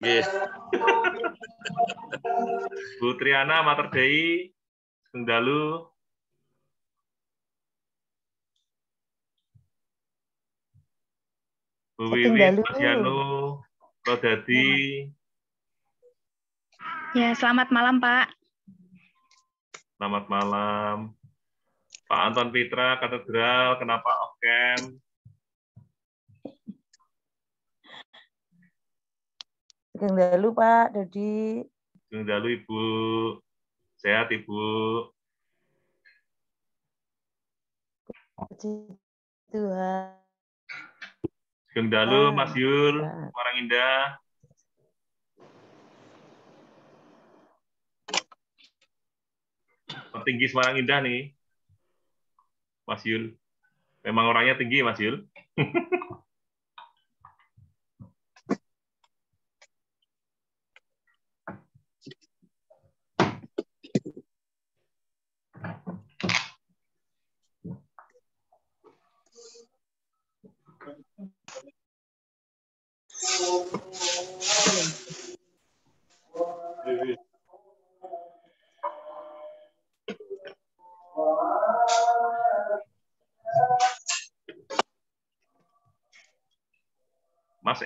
Yes. Bu Triana Mater Dei, Sugeng Dalu. Bu Wiwi Yanu, Rodadi, Ya, selamat malam Pak. selamat malam. Pak Anton Fitra, Katedral, kenapa off-cam? Sugeng Dalu Pak, Dodi. Sugeng Dalu Ibu. Sehat Ibu. Puji Tuhan. Sugeng Dalu Ah, Mas Yul, Pak. Semarang Indah. Tinggi Semarang Indah nih. Mas Yul. Memang orangnya tinggi Mas Yul. Mas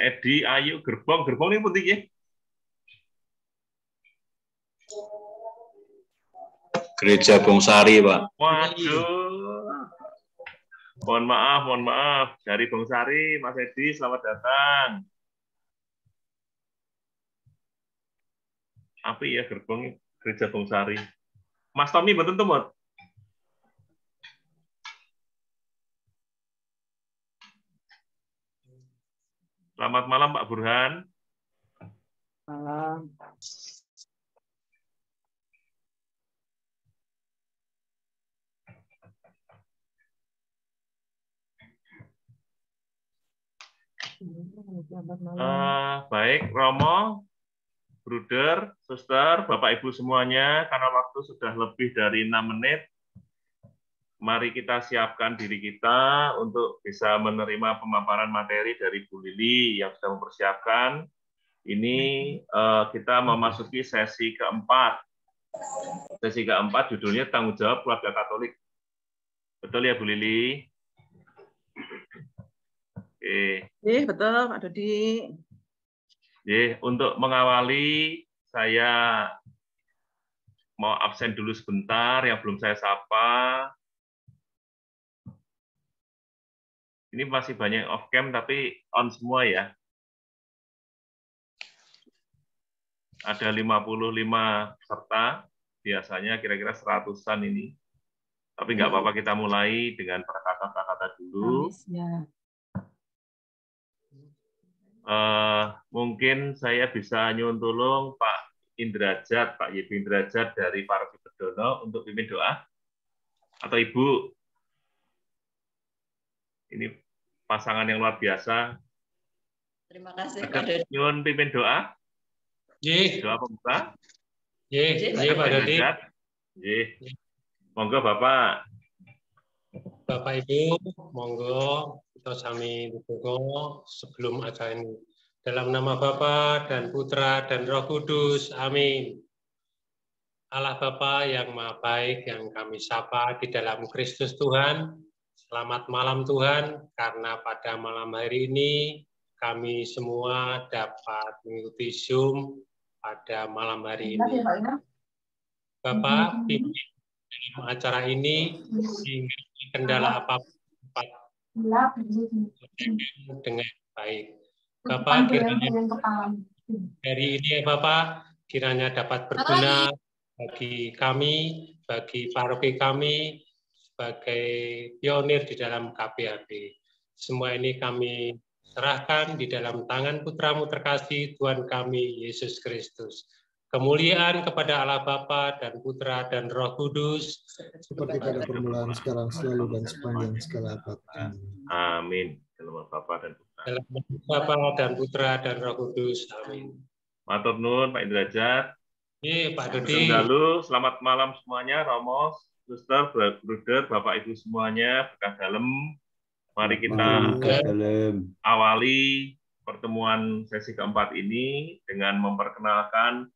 Edi, Ayu, Gerbong. Gerbong ini putih ya? Gereja Bongsari, Pak. Waduh. Mohon maaf, mohon maaf. Dari Bang Sari, Mas Edi, selamat datang. Apa ya gerbong gereja Bang Sari? Mas Tommy, betul tuh, Mot? Selamat malam, Pak Burhan. Malam. Selamat malam. Eh, baik, Romo, Bruder, Suster, Bapak Ibu semuanya, karena waktu sudah lebih dari enam menit, mari kita siapkan diri kita untuk bisa menerima pemaparan materi dari Bu Lili yang sudah mempersiapkan. Ini eh, kita memasuki sesi keempat. Sesi keempat judulnya tanggung jawab keluarga Katolik. Betul ya Bu Lili? Oke. Eh, betul, Pak Dodi. Ye, untuk mengawali saya mau absen dulu sebentar yang belum saya sapa. Ini masih banyak off cam tapi on semua ya. Ada 55 peserta, biasanya kira-kira seratusan ini. Tapi nggak apa-apa kita mulai dengan perkata-perkata dulu. Ya. Eh, mungkin saya bisa nyuwun tolong Pak Indrajat, Pak Yebi Indrajat dari Paroki Bedono untuk pimpin doa. Atau Ibu. Ini pasangan yang luar biasa. Terima kasih, Pak Ada nyuwun pimpin doa, Nggih, doa pembuka. nggih, nggih Pak Dodi. Indrajat. Nggih. Monggo Bapak. Bapak Ibu, monggo kita sami sebelum acara ini. Dalam nama Bapa dan Putra dan Roh Kudus. Amin. Allah Bapa yang Maha Baik yang kami sapa di dalam Kristus Tuhan. Selamat malam Tuhan, karena pada malam hari ini kami semua dapat mengikuti Zoom pada malam hari ini. Bapak, pimpin dalam acara ini sehingga kendala apa pun dengan baik. Bapak, kiranya dari ini ya Bapak, kiranya dapat berguna bagi kami, bagi paroki kami, sebagai pionir di dalam KPAB. Semua ini kami serahkan di dalam tangan putramu terkasih, Tuhan kami, Yesus Kristus. Kemuliaan kepada Allah Bapa dan Putra dan Roh Kudus, seperti pada permulaan sekarang selalu dan sepanjang segala abad. Amin. Amin. Dalam nama Bapa dan Putra. dalam Bapa dan Putra dan Roh Kudus. Amin. Matur nuwun Pak Indrajat. Iya, Pak Dodi. Dalu, selamat malam semuanya, Romo, Suster, Bruder, Bapak Ibu semuanya, berkah dalam. Mari kita. Dalam awali pertemuan sesi keempat ini dengan memperkenalkan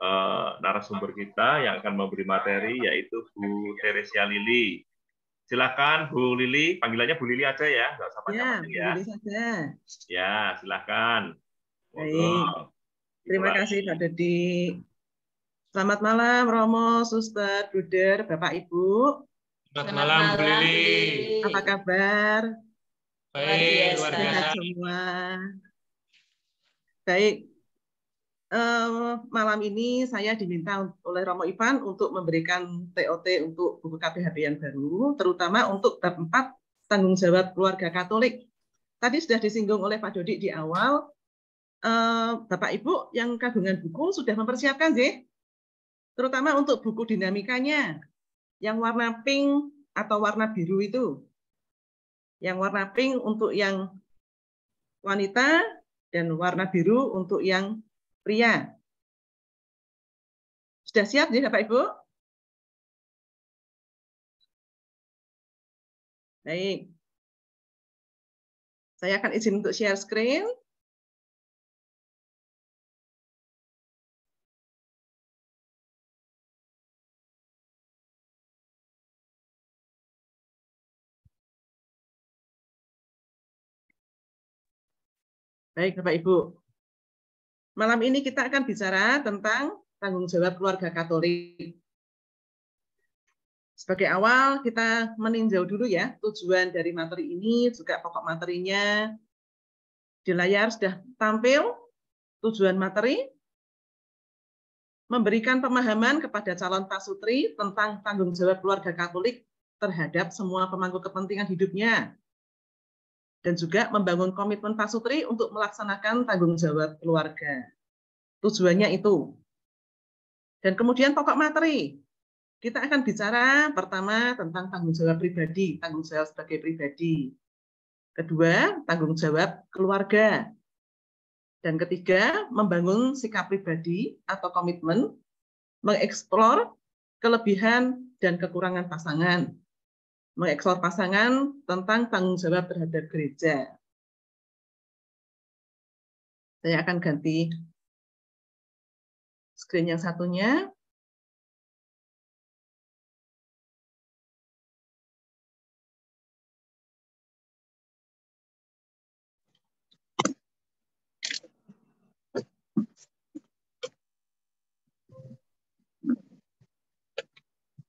eh, narasumber kita yang akan memberi materi yaitu Bu Teresia Lili. Silakan Bu Lili, panggilannya Bu Lili aja ya, nggak usah Ya, panjang-panjang ya. boleh saja. Ya, silakan. Baik. Terima kasih Pak Dodi. Selamat malam Romo, Suster, Bruder, Bapak Ibu. Selamat malam, Bu Lili. Apa kabar? Baik, luar biasa. Sehat semua. Baik. Eh, malam ini saya diminta oleh Romo Ivan untuk memberikan TOT untuk buku KPHB yang baru, terutama untuk bab 4 tanggung jawab keluarga Katolik. Tadi sudah disinggung oleh Pak Dodi di awal, eh, Bapak Ibu yang kandungan buku sudah mempersiapkan sih, terutama untuk buku dinamikanya, yang warna pink atau warna biru itu. Yang warna pink untuk yang wanita dan warna biru untuk yang pria. Sudah siap ya Bapak Ibu? Baik. Saya akan izin untuk share screen. Baik, Bapak Ibu. Malam ini kita akan bicara tentang tanggung jawab keluarga Katolik. Sebagai awal, kita meninjau dulu ya tujuan dari materi ini, juga pokok materinya. Di layar sudah tampil tujuan materi, memberikan pemahaman kepada calon pasutri tentang tanggung jawab keluarga Katolik terhadap semua pemangku kepentingan hidupnya, dan juga membangun komitmen pasutri untuk melaksanakan tanggung jawab keluarga. Tujuannya itu. Dan kemudian pokok materi. Kita akan bicara pertama tentang tanggung jawab pribadi, tanggung jawab sebagai pribadi. Kedua, tanggung jawab keluarga. Dan ketiga, membangun sikap pribadi atau komitmen, mengeksplor kelebihan dan kekurangan pasangan, mengeksplor pasangan tentang tanggung jawab terhadap gereja. Saya akan ganti screen yang satunya.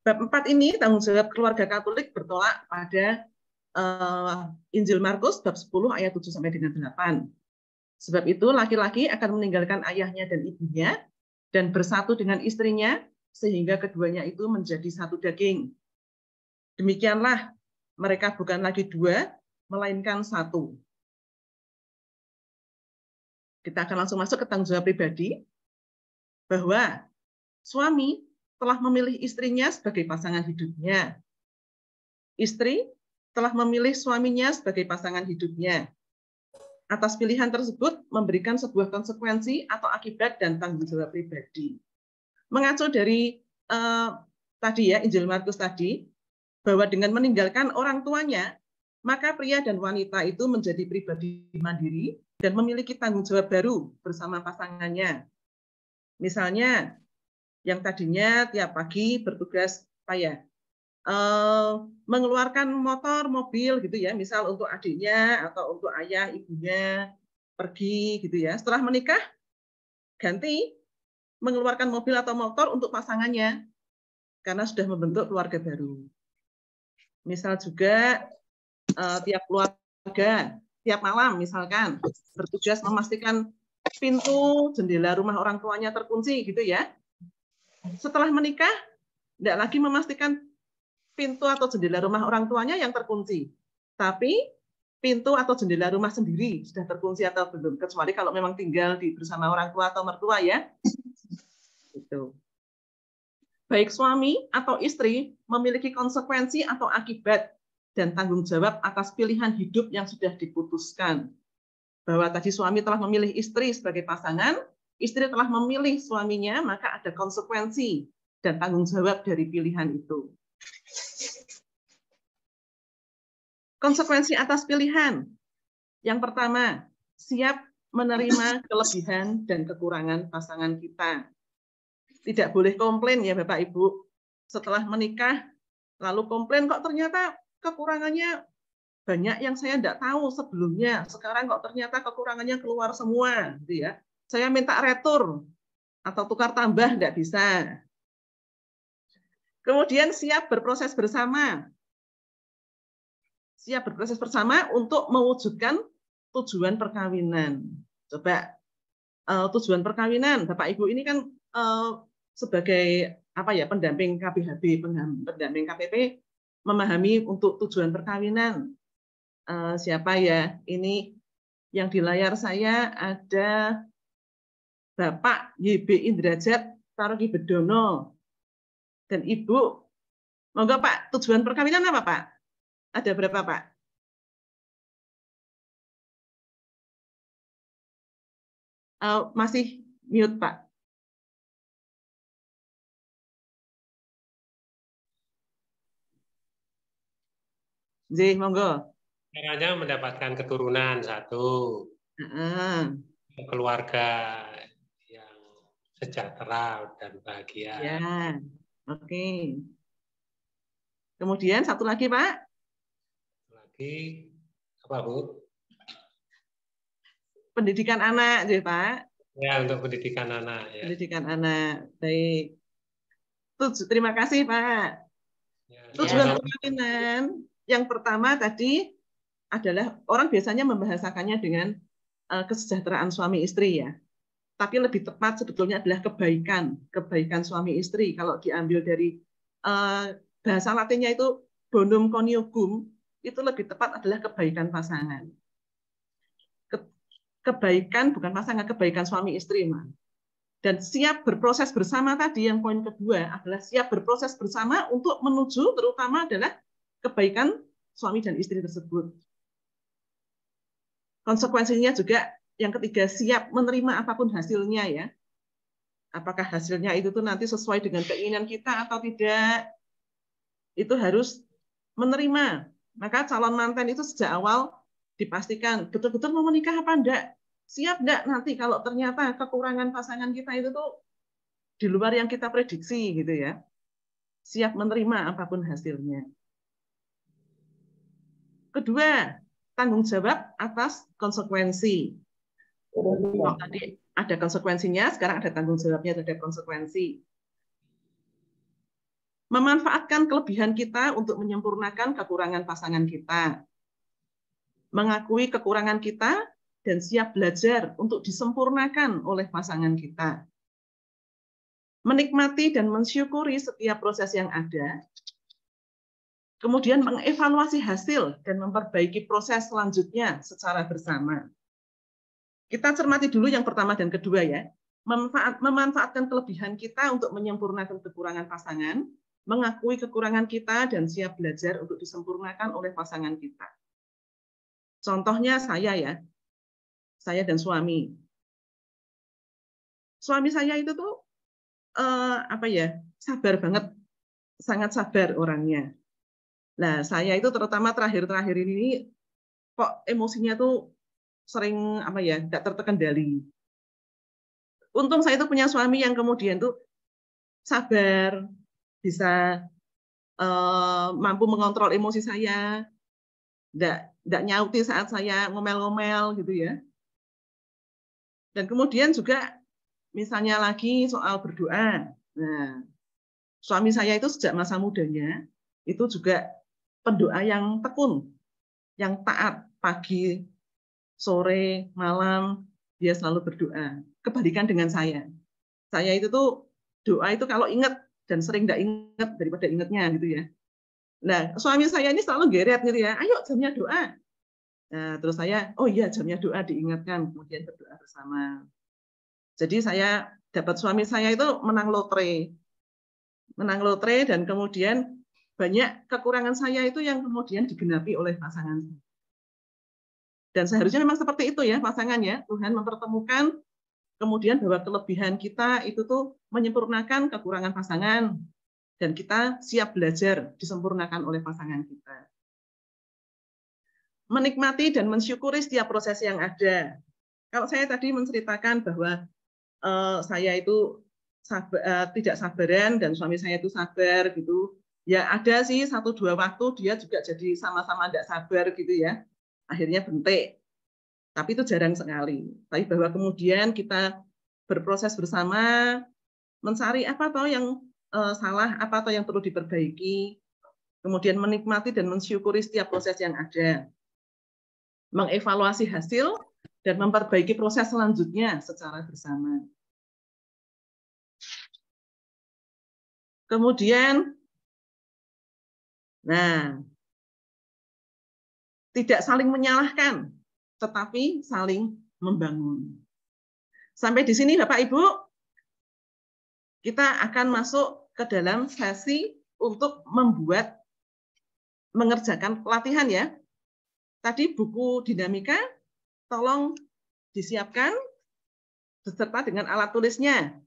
Bab 4 ini tanggung jawab keluarga Katolik bertolak pada uh, Injil Markus bab 10 ayat 7 sampai dengan 8. Sebab itu laki-laki akan meninggalkan ayahnya dan ibunya dan bersatu dengan istrinya sehingga keduanya itu menjadi satu daging. Demikianlah mereka bukan lagi dua melainkan satu. Kita akan langsung masuk ke tanggung jawab pribadi bahwa suami telah memilih istrinya sebagai pasangan hidupnya. Istri telah memilih suaminya sebagai pasangan hidupnya. Atas pilihan tersebut memberikan sebuah konsekuensi atau akibat dan tanggung jawab pribadi. Mengacu dari eh, tadi ya Injil Markus tadi bahwa dengan meninggalkan orang tuanya, maka pria dan wanita itu menjadi pribadi mandiri dan memiliki tanggung jawab baru bersama pasangannya. Misalnya yang tadinya tiap pagi bertugas apa ya eh, mengeluarkan motor mobil gitu ya misal untuk adiknya atau untuk ayah ibunya pergi gitu ya. Setelah menikah ganti mengeluarkan mobil atau motor untuk pasangannya karena sudah membentuk keluarga baru. Misal juga eh, tiap keluarga tiap malam misalkan bertugas memastikan pintu jendela rumah orang tuanya terkunci gitu ya setelah menikah tidak lagi memastikan pintu atau jendela rumah orang tuanya yang terkunci, tapi pintu atau jendela rumah sendiri sudah terkunci atau belum, kecuali kalau memang tinggal di bersama orang tua atau mertua ya. Itu. Baik suami atau istri memiliki konsekuensi atau akibat dan tanggung jawab atas pilihan hidup yang sudah diputuskan. Bahwa tadi suami telah memilih istri sebagai pasangan, istri telah memilih suaminya, maka ada konsekuensi dan tanggung jawab dari pilihan itu. Konsekuensi atas pilihan. Yang pertama, siap menerima kelebihan dan kekurangan pasangan kita. Tidak boleh komplain ya Bapak Ibu. Setelah menikah, lalu komplain kok ternyata kekurangannya banyak yang saya tidak tahu sebelumnya. Sekarang kok ternyata kekurangannya keluar semua, gitu ya. Saya minta retur atau tukar tambah tidak bisa. Kemudian siap berproses bersama. Siap berproses bersama untuk mewujudkan tujuan perkawinan. Coba uh, tujuan perkawinan, Bapak Ibu ini kan uh, sebagai apa ya pendamping KBHB, pendamping KPP memahami untuk tujuan perkawinan. Uh, siapa ya? Ini yang di layar saya ada Bapak YB Indrajat Taruki Bedono dan Ibu. Monggo Pak, tujuan perkawinan apa Pak? Ada berapa Pak? Uh, masih mute Pak. J, monggo. Caranya mendapatkan keturunan satu, uh -uh. keluarga sejahtera dan bahagia. Ya, Oke. Kemudian satu lagi, Pak. Lagi apa, Bu? Pendidikan anak, ya, Pak. Ya, untuk pendidikan anak. Ya. Pendidikan anak. Baik. Tujuh, terima kasih, Pak. Ya, Tujuan ya. perkawinan yang pertama tadi adalah orang biasanya membahasakannya dengan uh, kesejahteraan suami istri ya tapi lebih tepat sebetulnya adalah kebaikan, kebaikan suami istri. Kalau diambil dari uh, bahasa Latinnya itu bonum coniugum, itu lebih tepat adalah kebaikan pasangan. Ke, kebaikan bukan pasangan, kebaikan suami istri, man. Dan siap berproses bersama tadi yang poin kedua adalah siap berproses bersama untuk menuju terutama adalah kebaikan suami dan istri tersebut. Konsekuensinya juga yang ketiga, siap menerima apa pun hasilnya ya. Apakah hasilnya itu tuh nanti sesuai dengan keinginan kita atau tidak. Itu harus menerima. Maka calon mantan itu sejak awal dipastikan betul-betul mau menikah apa enggak. Siap enggak nanti kalau ternyata kekurangan pasangan kita itu tuh di luar yang kita prediksi gitu ya. Siap menerima apa pun hasilnya. Kedua, tanggung jawab atas konsekuensi. Kalau tadi ada konsekuensinya, sekarang ada tanggung jawabnya, ada konsekuensi. Memanfaatkan kelebihan kita untuk menyempurnakan kekurangan pasangan kita. Mengakui kekurangan kita dan siap belajar untuk disempurnakan oleh pasangan kita. Menikmati dan mensyukuri setiap proses yang ada. Kemudian mengevaluasi hasil dan memperbaiki proses selanjutnya secara bersama kita cermati dulu yang pertama dan kedua ya. memanfaatkan kelebihan kita untuk menyempurnakan kekurangan pasangan, mengakui kekurangan kita dan siap belajar untuk disempurnakan oleh pasangan kita. Contohnya saya ya, saya dan suami. Suami saya itu tuh eh, apa ya, sabar banget, sangat sabar orangnya. Nah, saya itu terutama terakhir-terakhir ini kok emosinya tuh sering apa ya tidak terkendali. Untung saya itu punya suami yang kemudian tuh sabar, bisa uh, mampu mengontrol emosi saya, tidak tidak nyauti saat saya ngomel-ngomel gitu ya. Dan kemudian juga misalnya lagi soal berdoa. Nah, suami saya itu sejak masa mudanya itu juga pendoa yang tekun, yang taat pagi sore, malam, dia selalu berdoa. Kebalikan dengan saya. Saya itu tuh doa itu kalau ingat dan sering tidak ingat daripada ingatnya gitu ya. Nah, suami saya ini selalu geret gitu ya. Ayo jamnya doa. Nah, terus saya, oh iya jamnya doa diingatkan, kemudian berdoa bersama. Jadi saya dapat suami saya itu menang lotre. Menang lotre dan kemudian banyak kekurangan saya itu yang kemudian digenapi oleh pasangan saya. Dan seharusnya memang seperti itu ya pasangannya. Tuhan mempertemukan kemudian bahwa kelebihan kita itu tuh menyempurnakan kekurangan pasangan dan kita siap belajar disempurnakan oleh pasangan kita. Menikmati dan mensyukuri setiap proses yang ada. Kalau saya tadi menceritakan bahwa uh, saya itu sabar, uh, tidak sabaran dan suami saya itu sabar gitu, ya ada sih satu dua waktu dia juga jadi sama-sama tidak sabar gitu ya, akhirnya bentik. Tapi itu jarang sekali. Tapi bahwa kemudian kita berproses bersama, mencari apa tahu yang uh, salah, apa tahu yang perlu diperbaiki, kemudian menikmati dan mensyukuri setiap proses yang ada, mengevaluasi hasil dan memperbaiki proses selanjutnya secara bersama. Kemudian, nah, tidak saling menyalahkan, tetapi saling membangun. Sampai di sini Bapak Ibu, kita akan masuk ke dalam sesi untuk membuat mengerjakan pelatihan ya. Tadi buku dinamika tolong disiapkan beserta dengan alat tulisnya.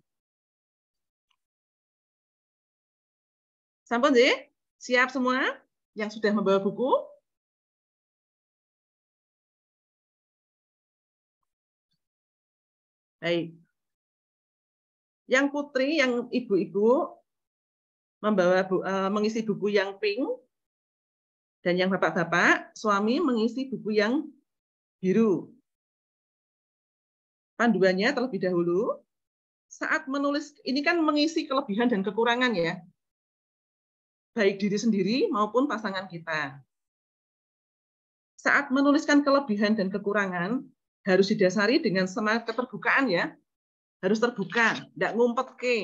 Sampun sih? Siap semua yang sudah membawa buku? Baik. Yang putri, yang ibu-ibu membawa bu, uh, mengisi buku yang pink dan yang bapak-bapak suami mengisi buku yang biru. Panduannya terlebih dahulu saat menulis ini kan mengisi kelebihan dan kekurangan ya. Baik diri sendiri maupun pasangan kita. Saat menuliskan kelebihan dan kekurangan, harus didasari dengan semangat keterbukaan ya. Harus terbuka, tidak ngumpet ke.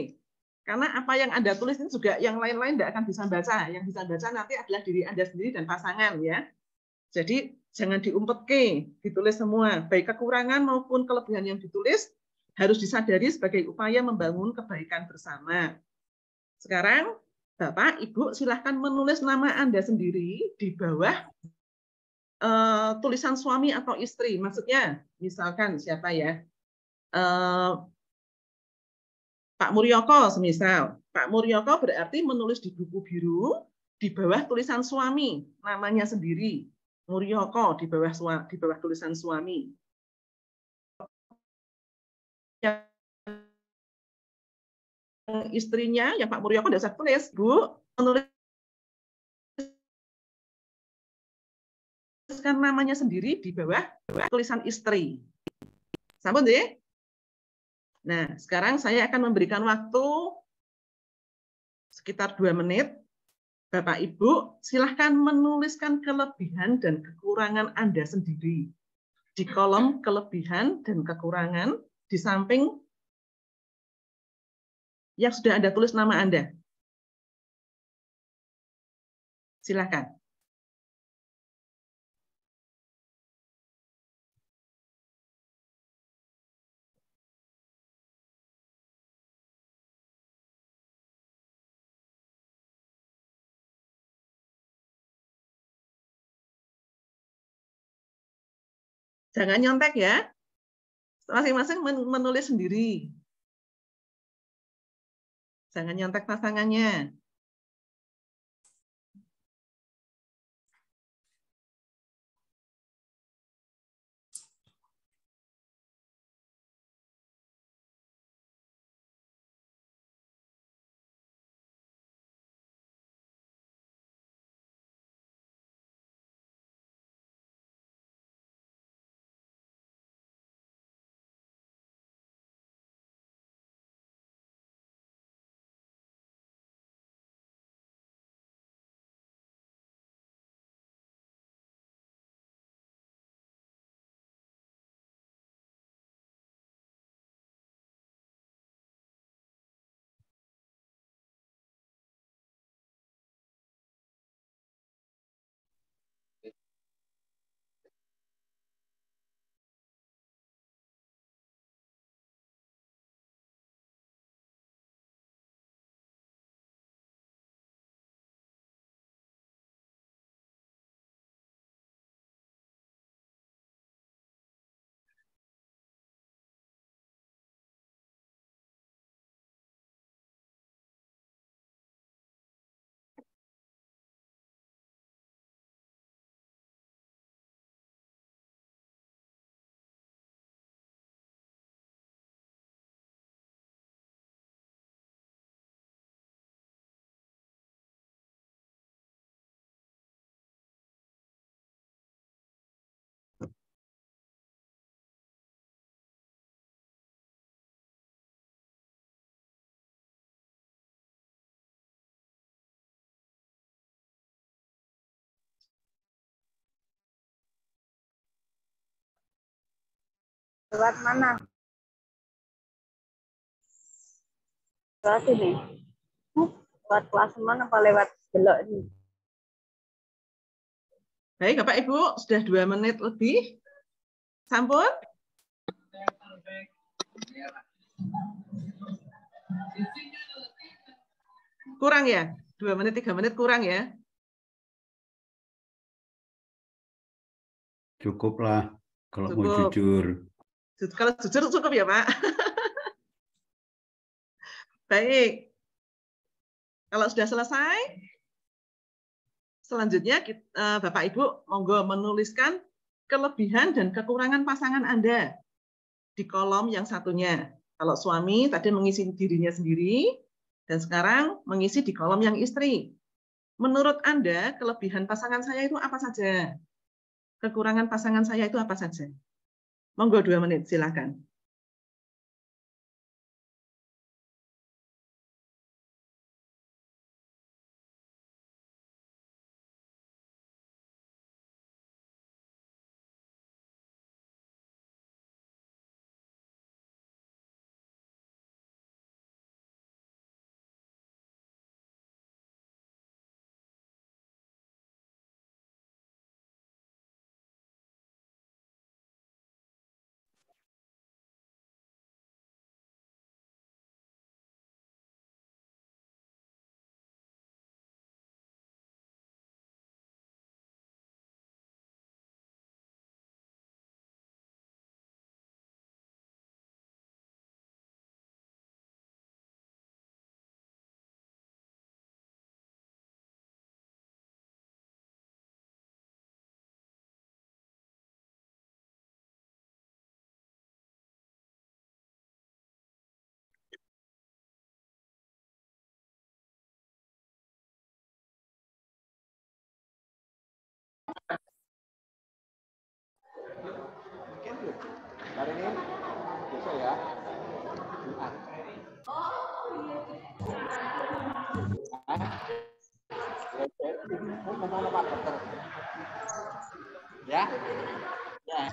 Karena apa yang Anda tulis ini juga yang lain-lain tidak akan bisa baca. Yang bisa baca nanti adalah diri Anda sendiri dan pasangan ya. Jadi jangan diumpet ke, ditulis semua. Baik kekurangan maupun kelebihan yang ditulis harus disadari sebagai upaya membangun kebaikan bersama. Sekarang Bapak, Ibu silahkan menulis nama Anda sendiri di bawah uh, tulisan suami atau istri. Maksudnya, misalkan siapa ya? Uh, Pak Muryoko semisal. Pak Muryoko berarti menulis di buku biru di bawah tulisan suami, namanya sendiri. Muryoko di bawah di bawah tulisan suami. Yang istrinya, yang Pak Muryoko tidak usah tulis, Bu, menulis tuliskan namanya sendiri di bawah tulisan istri. Sampun deh? Nah, sekarang saya akan memberikan waktu sekitar dua menit. Bapak Ibu, silahkan menuliskan kelebihan dan kekurangan Anda sendiri. Di kolom kelebihan dan kekurangan, di samping yang sudah Anda tulis nama Anda. Silahkan. Jangan nyontek ya. Masing-masing menulis sendiri. Jangan nyontek pasangannya. Lewat mana? Lewat sini. Lewat kelas mana apa lewat belok ini? Baik, Bapak Ibu, sudah dua menit lebih. Sampun? Kurang ya? Dua menit, tiga menit kurang ya? Cukup lah kalau mau Cukup. jujur. Kalau jujur cukup ya, Pak? Baik. Kalau sudah selesai, selanjutnya kit- eh, Bapak Ibu monggo menuliskan kelebihan dan kekurangan pasangan Anda di kolom yang satunya. Kalau suami tadi mengisi dirinya sendiri dan sekarang mengisi di kolom yang istri. Menurut Anda, kelebihan pasangan saya itu apa saja? Kekurangan pasangan saya itu apa saja? Monggo dua menit, silakan. Hari ini besok ya. Jumat. Oh, Dokter? Ya? Ya.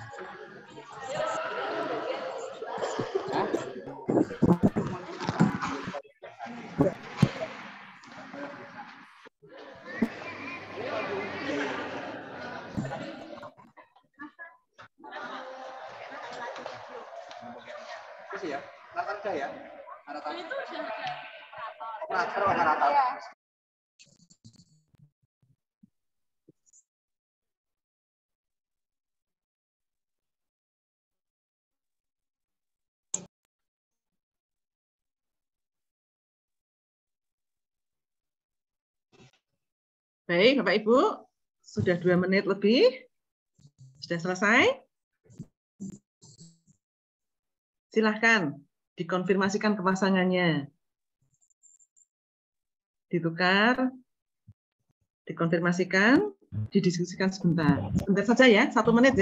Baik, Bapak Ibu, sudah dua menit lebih. Sudah selesai? Silahkan dikonfirmasikan ke pasangannya. Ditukar, dikonfirmasikan, didiskusikan sebentar. Sebentar saja ya, satu menit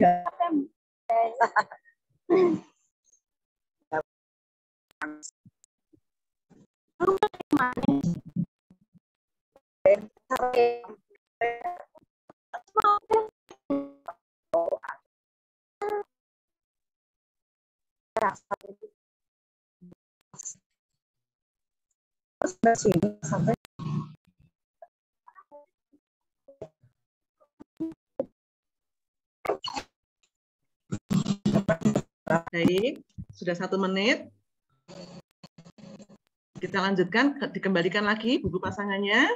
ya. sampai Baik, sudah satu menit. Kita lanjutkan, ke- dikembalikan lagi buku pasangannya.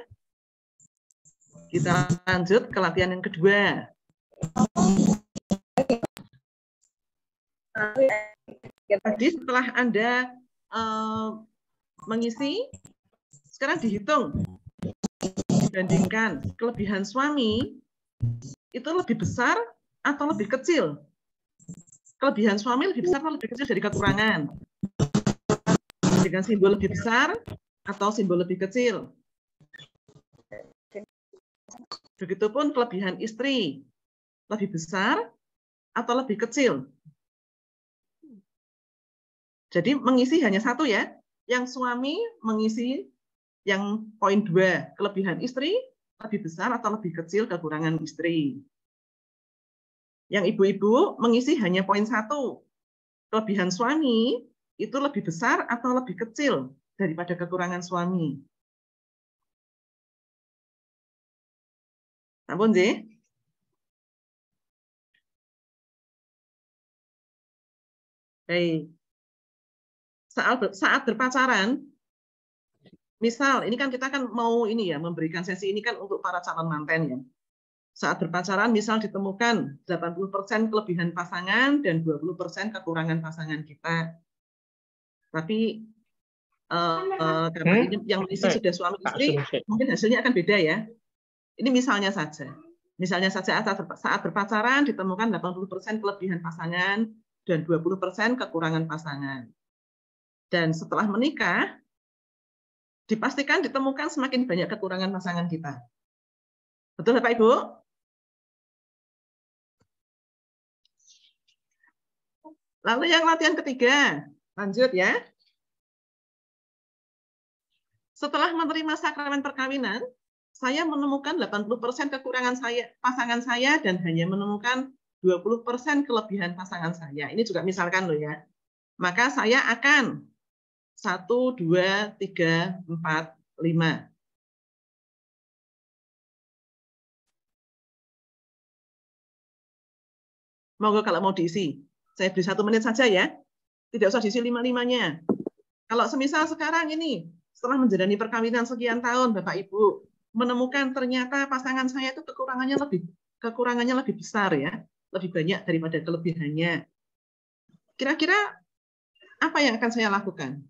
Kita lanjut ke latihan yang kedua. Tadi setelah Anda eh, mengisi, sekarang dihitung. Dibandingkan kelebihan suami, itu lebih besar atau lebih kecil? Kelebihan suami lebih besar atau lebih kecil dari kekurangan? Dengan simbol lebih besar atau simbol lebih kecil? Begitupun kelebihan istri, lebih besar atau lebih kecil? Jadi mengisi hanya satu ya. Yang suami mengisi yang poin dua, kelebihan istri lebih besar atau lebih kecil kekurangan istri. Yang ibu-ibu mengisi hanya poin satu, kelebihan suami itu lebih besar atau lebih kecil daripada kekurangan suami. Ampun, sih. Baik. Saat, saat berpacaran, misal ini kan kita kan mau ini ya memberikan sesi ini kan untuk para calon manten ya. Saat berpacaran misal ditemukan 80% kelebihan pasangan dan 20% kekurangan pasangan kita. Tapi uh, uh, karena ini yang isi sudah suami istri, mungkin hasilnya akan beda ya. Ini misalnya saja. Misalnya saja saat berpacaran ditemukan 80% kelebihan pasangan dan 20% kekurangan pasangan. Dan setelah menikah, dipastikan ditemukan semakin banyak kekurangan pasangan kita. Betul Bapak Ibu? Lalu yang latihan ketiga, lanjut ya. Setelah menerima sakramen perkawinan, saya menemukan 80% kekurangan saya pasangan saya dan hanya menemukan 20% kelebihan pasangan saya. Ini juga misalkan loh ya. Maka saya akan 1, 2, 3, 4, 5. Monggo kalau mau diisi. Saya beri satu menit saja ya. Tidak usah diisi lima-limanya. Kalau semisal sekarang ini, setelah menjalani perkawinan sekian tahun, Bapak Ibu, menemukan ternyata pasangan saya itu kekurangannya lebih kekurangannya lebih besar ya lebih banyak daripada kelebihannya. Kira-kira apa yang akan saya lakukan?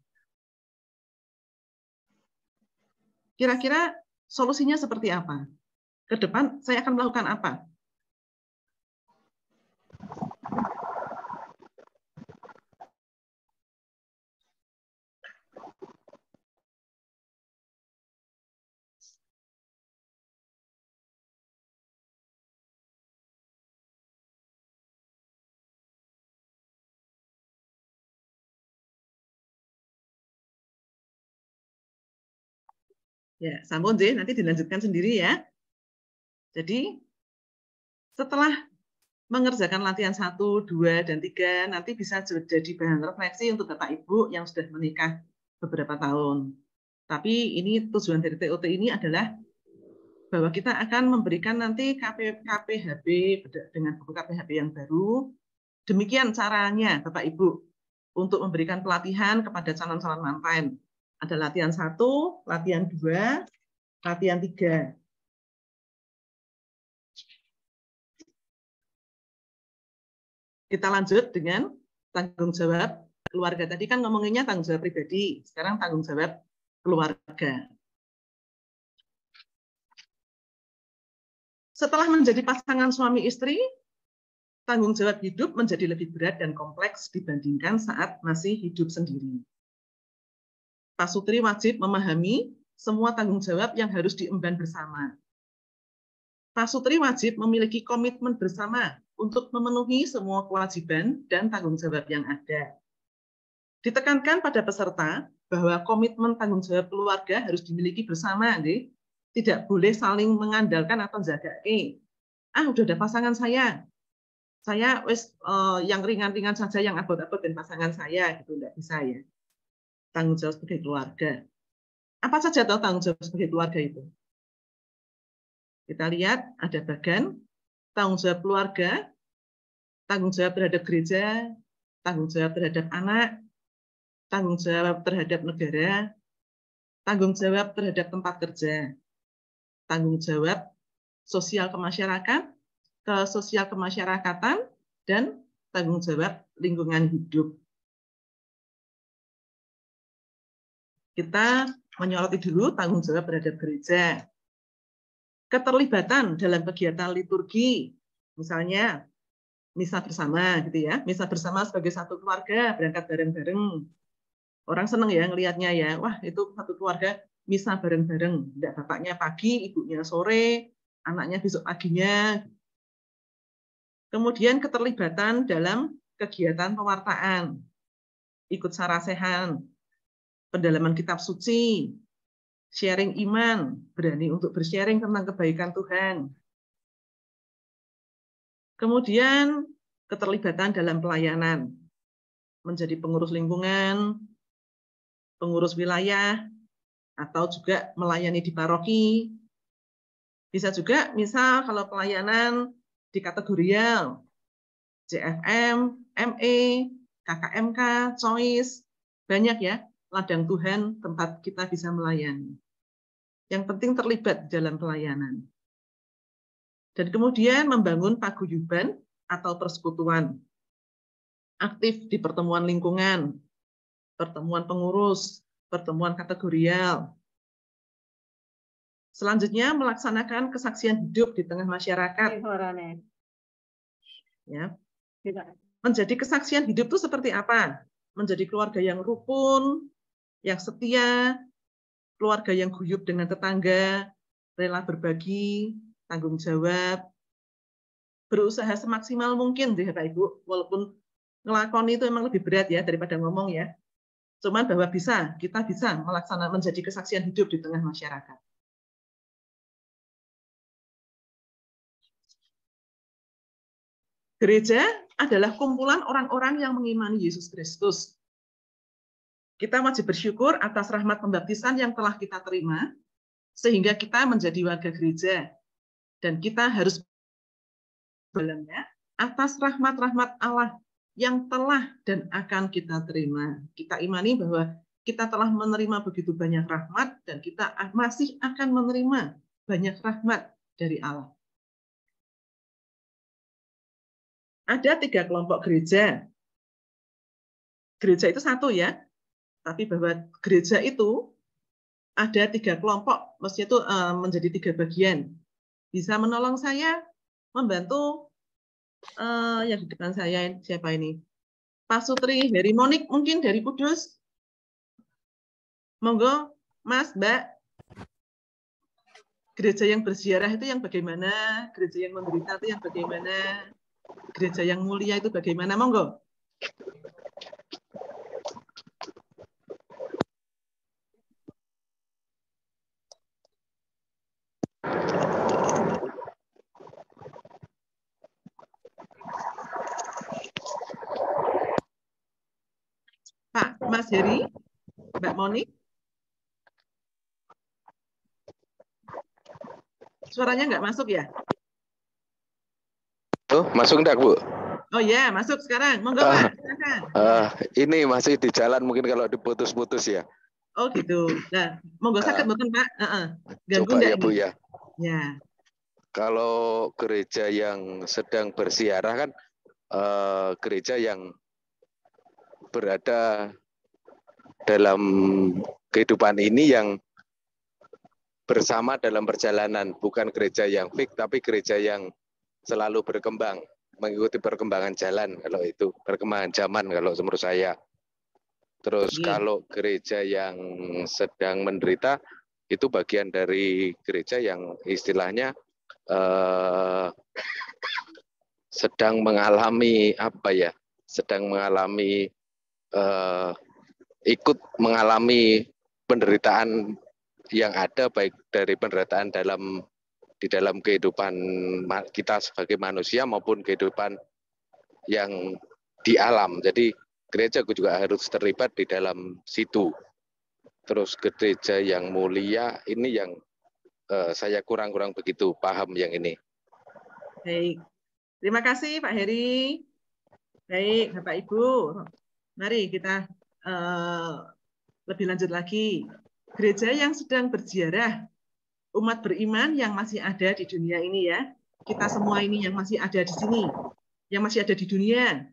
Kira-kira solusinya seperti apa? Ke depan saya akan melakukan apa? Ya, sambung J, nanti dilanjutkan sendiri ya. Jadi, setelah mengerjakan latihan 1, 2, dan 3, nanti bisa jadi bahan refleksi untuk Bapak Ibu yang sudah menikah beberapa tahun. Tapi ini tujuan dari TOT ini adalah bahwa kita akan memberikan nanti KP, KPHB dengan buku KPHB yang baru. Demikian caranya Bapak Ibu untuk memberikan pelatihan kepada calon-calon mantan ada latihan satu, latihan dua, latihan tiga. Kita lanjut dengan tanggung jawab keluarga. Tadi kan ngomonginnya tanggung jawab pribadi, sekarang tanggung jawab keluarga. Setelah menjadi pasangan suami istri, tanggung jawab hidup menjadi lebih berat dan kompleks dibandingkan saat masih hidup sendiri. Pak Sutri wajib memahami semua tanggung jawab yang harus diemban bersama. Pak Sutri wajib memiliki komitmen bersama untuk memenuhi semua kewajiban dan tanggung jawab yang ada. Ditekankan pada peserta bahwa komitmen tanggung jawab keluarga harus dimiliki bersama, nih. tidak boleh saling mengandalkan atau jaga. Eh, ah udah ada pasangan saya, saya wes uh, yang ringan-ringan saja, yang abot-abot dan pasangan saya gitu, tidak bisa ya tanggung jawab sebagai keluarga. Apa saja tahu tanggung jawab sebagai keluarga itu? Kita lihat ada bagan tanggung jawab keluarga, tanggung jawab terhadap gereja, tanggung jawab terhadap anak, tanggung jawab terhadap negara, tanggung jawab terhadap tempat kerja, tanggung jawab sosial kemasyarakat, ke sosial kemasyarakatan, dan tanggung jawab lingkungan hidup. Kita menyoroti dulu tanggung jawab terhadap gereja. Keterlibatan dalam kegiatan liturgi, misalnya misa bersama gitu ya, misa bersama sebagai satu keluarga berangkat bareng-bareng. Orang seneng ya ngelihatnya ya, wah itu satu keluarga misa bareng-bareng. Tidak bapaknya pagi, ibunya sore, anaknya besok paginya. Kemudian keterlibatan dalam kegiatan pewartaan. ikut sarasehan, pendalaman kitab suci, sharing iman, berani untuk bersharing tentang kebaikan Tuhan. Kemudian keterlibatan dalam pelayanan, menjadi pengurus lingkungan, pengurus wilayah, atau juga melayani di paroki. Bisa juga misal kalau pelayanan di kategorial, JFM, ME, KKMK, Choice, banyak ya ladang Tuhan tempat kita bisa melayani. Yang penting terlibat dalam pelayanan. Dan kemudian membangun paguyuban atau persekutuan. Aktif di pertemuan lingkungan, pertemuan pengurus, pertemuan kategorial. Selanjutnya melaksanakan kesaksian hidup di tengah masyarakat. Ya. Menjadi kesaksian hidup itu seperti apa? Menjadi keluarga yang rukun, yang setia, keluarga yang guyup dengan tetangga, rela berbagi, tanggung jawab, berusaha semaksimal mungkin deh Bapak Ibu, walaupun ngelakon itu memang lebih berat ya daripada ngomong ya. Cuman bahwa bisa, kita bisa melaksanakan menjadi kesaksian hidup di tengah masyarakat. Gereja adalah kumpulan orang-orang yang mengimani Yesus Kristus. Kita wajib bersyukur atas rahmat pembaptisan yang telah kita terima, sehingga kita menjadi warga gereja. Dan kita harus dalamnya atas rahmat-rahmat Allah yang telah dan akan kita terima. Kita imani bahwa kita telah menerima begitu banyak rahmat dan kita masih akan menerima banyak rahmat dari Allah. Ada tiga kelompok gereja. Gereja itu satu ya, tapi bahwa gereja itu ada tiga kelompok, mestinya itu eh, menjadi tiga bagian. Bisa menolong saya, membantu uh, yang di depan saya siapa ini? Pak Sutri dari Monik mungkin dari Kudus. Monggo, Mas, Mbak. Gereja yang berziarah itu yang bagaimana? Gereja yang menderita itu yang bagaimana? Gereja yang mulia itu bagaimana? Monggo. Pak Mas Heri, Mbak Moni. Suaranya nggak masuk ya? Oh, masuk enggak, Bu? Oh ya, masuk sekarang. Monggo, uh, Pak. Silakan. Uh, ini masih di jalan mungkin kalau diputus-putus ya. Oh gitu. Nah, monggo sakit uh, Pak. Uh -uh. Ganggu coba ya, Bu ya. Ya. Kalau gereja yang sedang bersiarah kan uh, gereja yang berada dalam kehidupan ini yang bersama dalam perjalanan, bukan gereja yang fix, tapi gereja yang selalu berkembang, mengikuti perkembangan jalan kalau itu, perkembangan zaman kalau menurut saya. Terus hmm. kalau gereja yang sedang menderita, itu bagian dari gereja yang istilahnya eh, sedang mengalami apa ya, sedang mengalami eh, ikut mengalami penderitaan yang ada baik dari penderitaan dalam di dalam kehidupan kita sebagai manusia maupun kehidupan yang di alam. Jadi gereja juga harus terlibat di dalam situ. Terus gereja yang mulia ini yang uh, saya kurang-kurang begitu paham yang ini. Baik. Terima kasih Pak Heri. Baik, Bapak Ibu. Mari kita lebih lanjut lagi. Gereja yang sedang berziarah, umat beriman yang masih ada di dunia ini ya. Kita semua ini yang masih ada di sini, yang masih ada di dunia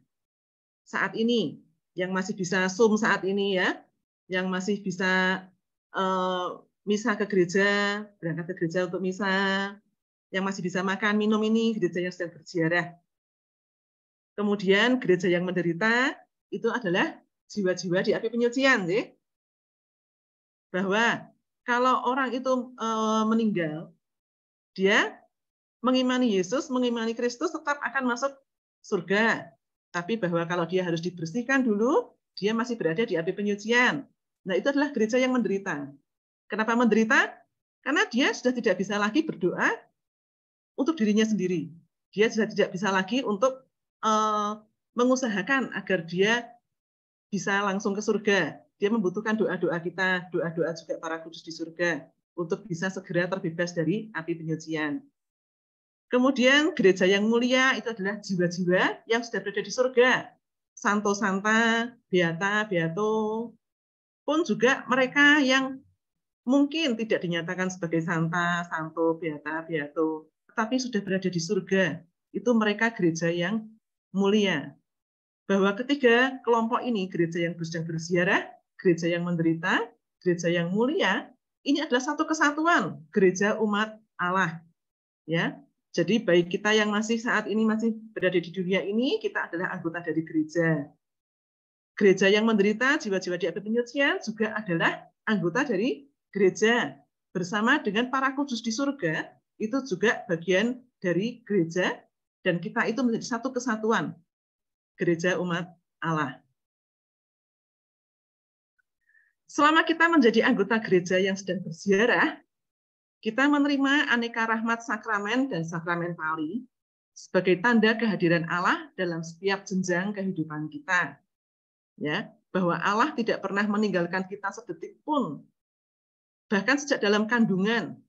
saat ini, yang masih bisa Zoom saat ini ya, yang masih bisa uh, misa ke gereja, berangkat ke gereja untuk misa, yang masih bisa makan, minum ini, gereja yang sedang berziarah. Kemudian gereja yang menderita itu adalah jiwa-jiwa di api penyucian, sih. Bahwa kalau orang itu e, meninggal, dia mengimani Yesus, mengimani Kristus tetap akan masuk surga. Tapi bahwa kalau dia harus dibersihkan dulu, dia masih berada di api penyucian. Nah, itu adalah gereja yang menderita. Kenapa menderita? Karena dia sudah tidak bisa lagi berdoa untuk dirinya sendiri. Dia sudah tidak bisa lagi untuk uh, mengusahakan agar dia bisa langsung ke surga. Dia membutuhkan doa-doa kita, doa-doa juga para kudus di surga untuk bisa segera terbebas dari api penyucian. Kemudian gereja yang mulia itu adalah jiwa-jiwa yang sudah berada di surga. Santo Santa, Beata, Beato, pun juga mereka yang mungkin tidak dinyatakan sebagai Santa, Santo, Beata, Beato, tetapi sudah berada di surga. Itu mereka gereja yang mulia. Bahwa ketiga kelompok ini, gereja yang sedang berziarah, gereja yang menderita, gereja yang mulia, ini adalah satu kesatuan gereja umat Allah. Ya, jadi baik kita yang masih saat ini masih berada di dunia ini, kita adalah anggota dari gereja. Gereja yang menderita jiwa-jiwa di api penyucian juga adalah anggota dari gereja. Bersama dengan para kudus di surga, itu juga bagian dari gereja, dan kita itu menjadi satu kesatuan. Gereja umat Allah. Selama kita menjadi anggota gereja yang sedang berziarah, kita menerima aneka rahmat sakramen dan sakramen pali sebagai tanda kehadiran Allah dalam setiap jenjang kehidupan kita. Ya, bahwa Allah tidak pernah meninggalkan kita sedetik pun. Bahkan sejak dalam kandungan,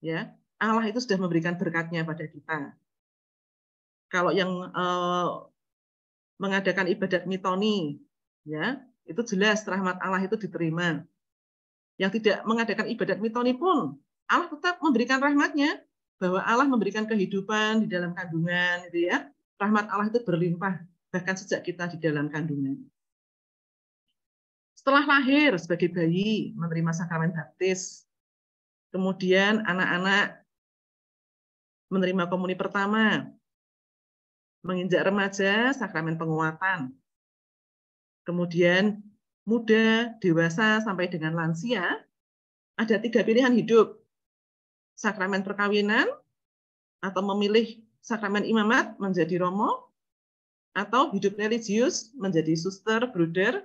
ya, Allah itu sudah memberikan berkatnya pada kita. Kalau yang eh, mengadakan ibadat mitoni, ya, itu jelas rahmat Allah itu diterima. Yang tidak mengadakan ibadat mitoni pun Allah tetap memberikan rahmatnya bahwa Allah memberikan kehidupan di dalam kandungan gitu ya. Rahmat Allah itu berlimpah bahkan sejak kita di dalam kandungan. Setelah lahir sebagai bayi menerima sakramen baptis, kemudian anak-anak menerima komuni pertama, menginjak remaja sakramen penguatan, kemudian muda, dewasa sampai dengan lansia, ada tiga pilihan hidup sakramen perkawinan atau memilih sakramen imamat menjadi romo atau hidup religius menjadi suster, bruder.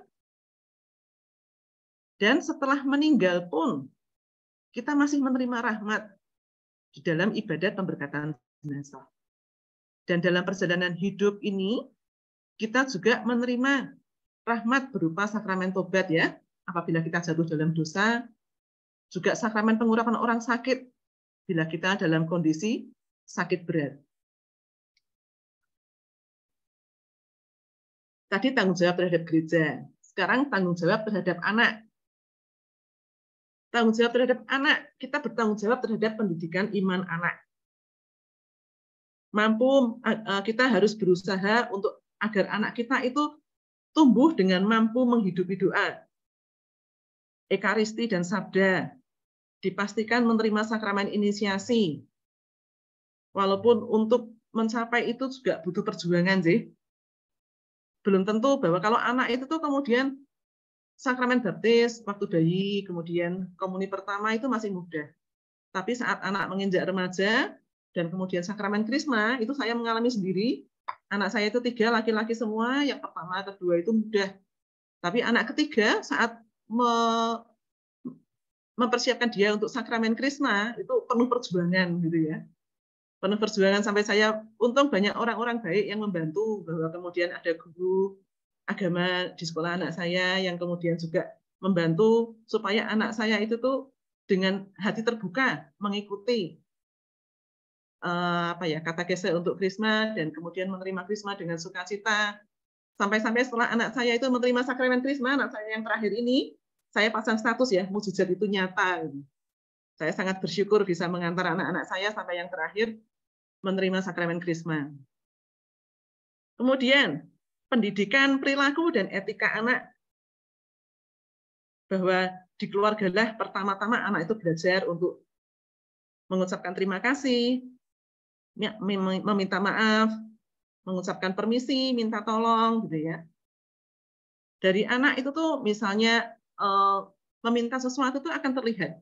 Dan setelah meninggal pun kita masih menerima rahmat di dalam ibadat pemberkatan jenazah. Dan dalam perjalanan hidup ini kita juga menerima rahmat berupa sakramen tobat ya. Apabila kita jatuh dalam dosa, juga sakramen pengurapan orang sakit bila kita dalam kondisi sakit berat. Tadi tanggung jawab terhadap gereja, sekarang tanggung jawab terhadap anak. Tanggung jawab terhadap anak, kita bertanggung jawab terhadap pendidikan iman anak. Mampu kita harus berusaha untuk agar anak kita itu tumbuh dengan mampu menghidupi doa, ekaristi dan sabda, dipastikan menerima sakramen inisiasi. Walaupun untuk mencapai itu juga butuh perjuangan sih. Belum tentu bahwa kalau anak itu tuh kemudian sakramen baptis waktu bayi, kemudian komuni pertama itu masih mudah. Tapi saat anak menginjak remaja dan kemudian sakramen krisma itu saya mengalami sendiri. Anak saya itu tiga laki-laki semua, yang pertama, kedua itu mudah. Tapi anak ketiga saat mempersiapkan dia untuk sakramen krisma itu penuh perjuangan gitu ya penuh perjuangan sampai saya untung banyak orang-orang baik yang membantu bahwa kemudian ada guru agama di sekolah anak saya yang kemudian juga membantu supaya anak saya itu tuh dengan hati terbuka mengikuti uh, apa ya kata kese untuk krisma dan kemudian menerima krisma dengan sukacita sampai-sampai setelah anak saya itu menerima sakramen krisma anak saya yang terakhir ini saya pasang status ya, mujizat itu nyata. Saya sangat bersyukur bisa mengantar anak-anak saya sampai yang terakhir menerima sakramen krisma. Kemudian, pendidikan perilaku dan etika anak. Bahwa di keluarga lah pertama-tama anak itu belajar untuk mengucapkan terima kasih, meminta maaf, mengucapkan permisi, minta tolong, gitu ya. Dari anak itu tuh misalnya Eh, meminta sesuatu itu akan terlihat.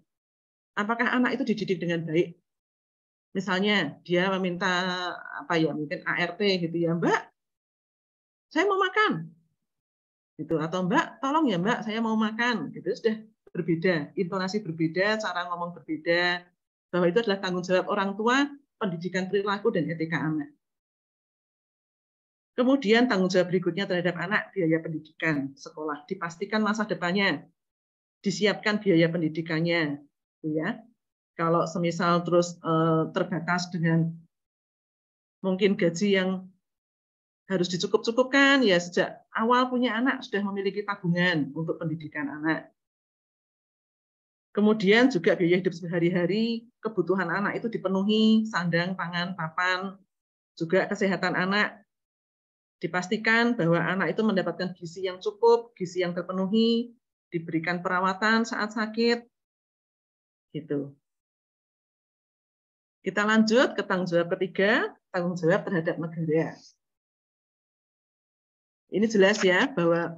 Apakah anak itu dididik dengan baik? Misalnya dia meminta apa ya mungkin ART gitu ya, Mbak. Saya mau makan. Gitu. Atau Mbak, tolong ya Mbak, saya mau makan. Gitu sudah berbeda, intonasi berbeda, cara ngomong berbeda. Bahwa itu adalah tanggung jawab orang tua, pendidikan perilaku dan etika anak. Kemudian tanggung jawab berikutnya terhadap anak biaya pendidikan sekolah dipastikan masa depannya, disiapkan biaya pendidikannya, gitu ya. Kalau semisal terus eh, terbatas dengan mungkin gaji yang harus dicukup-cukupkan ya sejak awal punya anak sudah memiliki tabungan untuk pendidikan anak. Kemudian juga biaya hidup sehari-hari, kebutuhan anak itu dipenuhi, sandang, pangan, papan, juga kesehatan anak dipastikan bahwa anak itu mendapatkan gizi yang cukup, gizi yang terpenuhi, diberikan perawatan saat sakit, gitu. Kita lanjut ke tanggung jawab ketiga, tanggung jawab terhadap negara. Ini jelas ya bahwa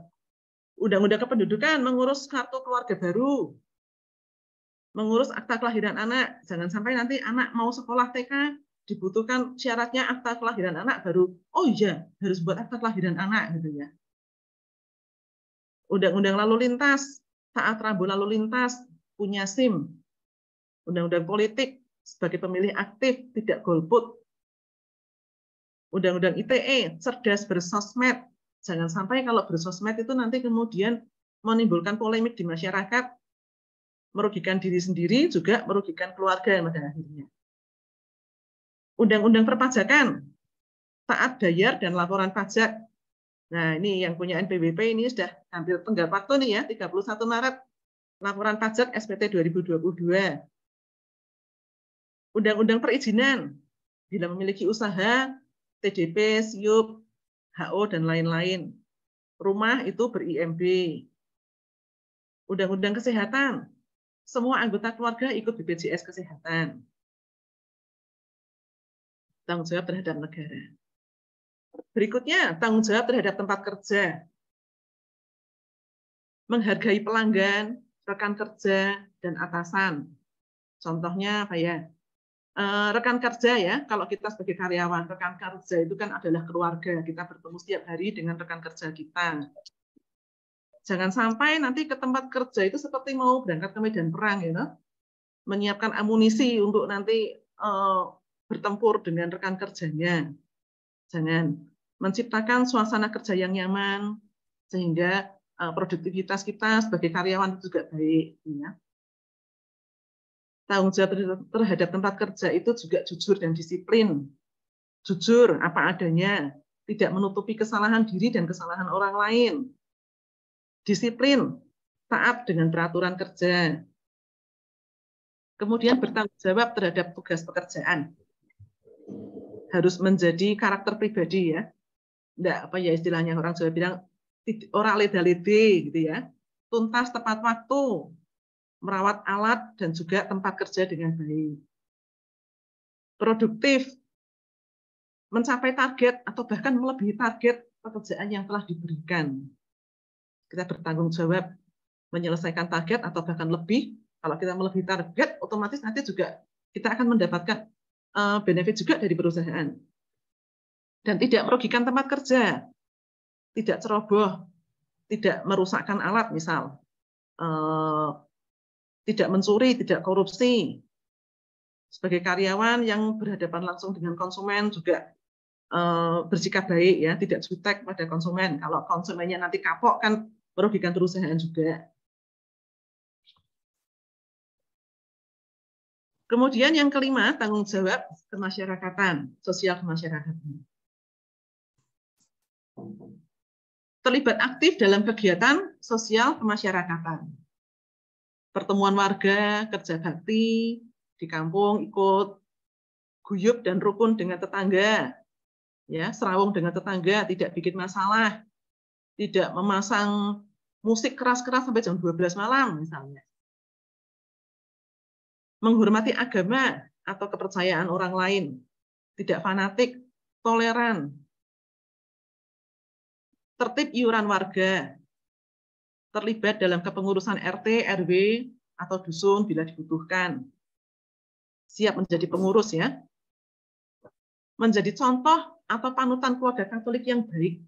Undang-Undang Kependudukan mengurus kartu keluarga baru, mengurus akta kelahiran anak. Jangan sampai nanti anak mau sekolah TK dibutuhkan syaratnya akta kelahiran anak baru oh iya harus buat akta kelahiran anak gitu ya. Undang-undang lalu lintas, taat rambu lalu lintas, punya SIM. Undang-undang politik sebagai pemilih aktif tidak golput. Undang-undang ITE cerdas bersosmed. Jangan sampai kalau bersosmed itu nanti kemudian menimbulkan polemik di masyarakat, merugikan diri sendiri juga merugikan keluarga pada akhirnya. Undang-undang perpajakan, taat bayar dan laporan pajak. Nah, ini yang punya NPWP ini sudah hampir tenggat waktu nih ya, 31 Maret, laporan pajak SPT 2022. Undang-undang perizinan, bila memiliki usaha, TDP, SIUP, HO, dan lain-lain. Rumah itu ber-IMB. Undang-undang kesehatan, semua anggota keluarga ikut BPJS Kesehatan tanggung jawab terhadap negara. Berikutnya, tanggung jawab terhadap tempat kerja. Menghargai pelanggan, rekan kerja, dan atasan. Contohnya apa ya? Eh, rekan kerja ya, kalau kita sebagai karyawan, rekan kerja itu kan adalah keluarga. Kita bertemu setiap hari dengan rekan kerja kita. Jangan sampai nanti ke tempat kerja itu seperti mau berangkat ke medan perang, ya, menyiapkan amunisi untuk nanti eh, bertempur dengan rekan kerjanya. Jangan menciptakan suasana kerja yang nyaman sehingga eh, produktivitas kita sebagai karyawan juga baik. Ya. Tanggung jawab terhadap tempat kerja itu juga jujur dan disiplin. Jujur apa adanya, tidak menutupi kesalahan diri dan kesalahan orang lain. Disiplin, taat dengan peraturan kerja. Kemudian bertanggung jawab terhadap tugas pekerjaan harus menjadi karakter pribadi ya. Enggak apa ya istilahnya orang Jawa bilang orang leda-lede gitu ya. Tuntas tepat waktu, merawat alat dan juga tempat kerja dengan baik. Produktif, mencapai target atau bahkan melebihi target pekerjaan yang telah diberikan. Kita bertanggung jawab menyelesaikan target atau bahkan lebih. Kalau kita melebihi target, otomatis nanti juga kita akan mendapatkan Eh, benefit juga dari perusahaan. Dan tidak merugikan tempat kerja, tidak ceroboh, tidak merusakkan alat misal, eh, tidak mencuri, tidak korupsi. Sebagai karyawan yang berhadapan langsung dengan konsumen juga eh, bersikap baik ya, tidak jutek pada konsumen. Kalau konsumennya nanti kapok kan merugikan perusahaan juga. Kemudian yang kelima, tanggung jawab kemasyarakatan, sosial kemasyarakatan. Terlibat aktif dalam kegiatan sosial kemasyarakatan. Pertemuan warga, kerja bakti, di kampung ikut guyup dan rukun dengan tetangga. Ya, serawung dengan tetangga, tidak bikin masalah. Tidak memasang musik keras-keras sampai jam 12 malam misalnya menghormati agama atau kepercayaan orang lain, tidak fanatik, toleran, tertib iuran warga, terlibat dalam kepengurusan RT, RW, atau dusun bila dibutuhkan. Siap menjadi pengurus ya. Menjadi contoh atau panutan keluarga Katolik yang baik.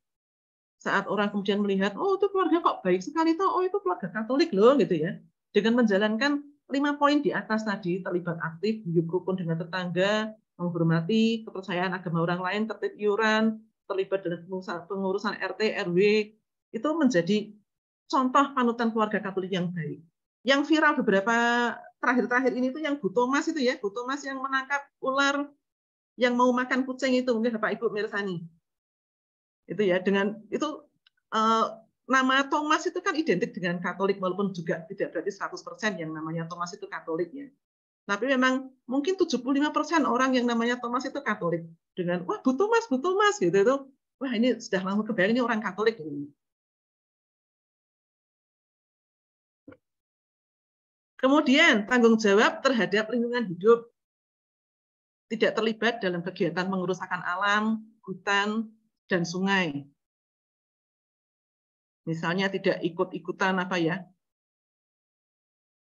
Saat orang kemudian melihat, oh itu keluarga kok baik sekali tuh, oh itu keluarga Katolik loh gitu ya. Dengan menjalankan lima poin di atas tadi, terlibat aktif, hidup rukun dengan tetangga, menghormati kepercayaan agama orang lain, tertib iuran, terlibat dalam pengurusan RT, RW, itu menjadi contoh panutan keluarga Katolik yang baik. Yang viral beberapa terakhir-terakhir ini tuh yang Bu Thomas itu ya, Bu Thomas yang menangkap ular yang mau makan kucing itu mungkin Bapak Ibu Mirsani. Itu ya dengan itu eh, nama Thomas itu kan identik dengan Katolik walaupun juga tidak berarti 100% yang namanya Thomas itu Katolik ya. Tapi memang mungkin 75% orang yang namanya Thomas itu Katolik. Dengan wah Bu Thomas, Bu Thomas gitu itu. Wah ini sudah lama kebayang ini orang Katolik ini. Kemudian tanggung jawab terhadap lingkungan hidup tidak terlibat dalam kegiatan mengerusakan alam, hutan, dan sungai. Misalnya tidak ikut-ikutan apa ya,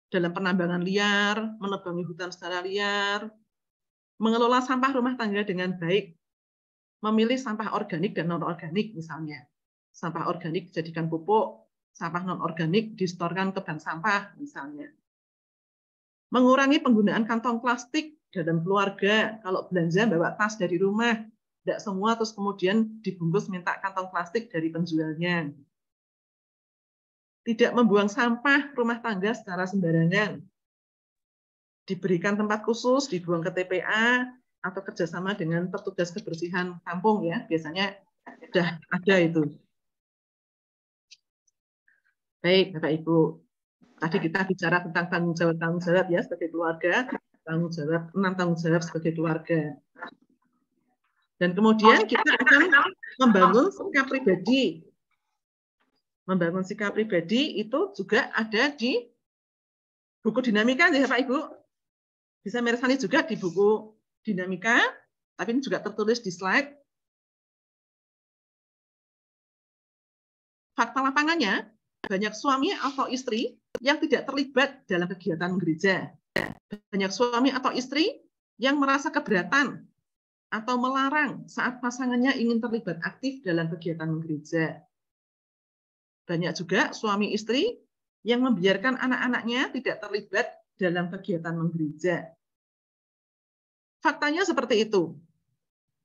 dalam penambangan liar, menebangi hutan secara liar, mengelola sampah rumah tangga dengan baik, memilih sampah organik dan non-organik misalnya. Sampah organik dijadikan pupuk, sampah non-organik distorkan ke bank sampah misalnya mengurangi penggunaan kantong plastik dalam keluarga. Kalau belanja bawa tas dari rumah, tidak semua terus kemudian dibungkus minta kantong plastik dari penjualnya. Tidak membuang sampah rumah tangga secara sembarangan. Diberikan tempat khusus, dibuang ke TPA, atau kerjasama dengan petugas kebersihan kampung ya, biasanya sudah ada itu. Baik, Bapak Ibu. Tadi kita bicara tentang tanggung jawab tanggung jawab ya sebagai keluarga, tanggung jawab enam tanggung jawab sebagai keluarga. Dan kemudian kita akan membangun sikap pribadi. Membangun sikap pribadi itu juga ada di buku dinamika ya Pak Ibu. Bisa meresani juga di buku dinamika, tapi ini juga tertulis di slide. Fakta lapangannya, banyak suami atau istri yang tidak terlibat dalam kegiatan gereja. Banyak suami atau istri yang merasa keberatan atau melarang saat pasangannya ingin terlibat aktif dalam kegiatan gereja. Banyak juga suami istri yang membiarkan anak-anaknya tidak terlibat dalam kegiatan menggereja. Faktanya seperti itu.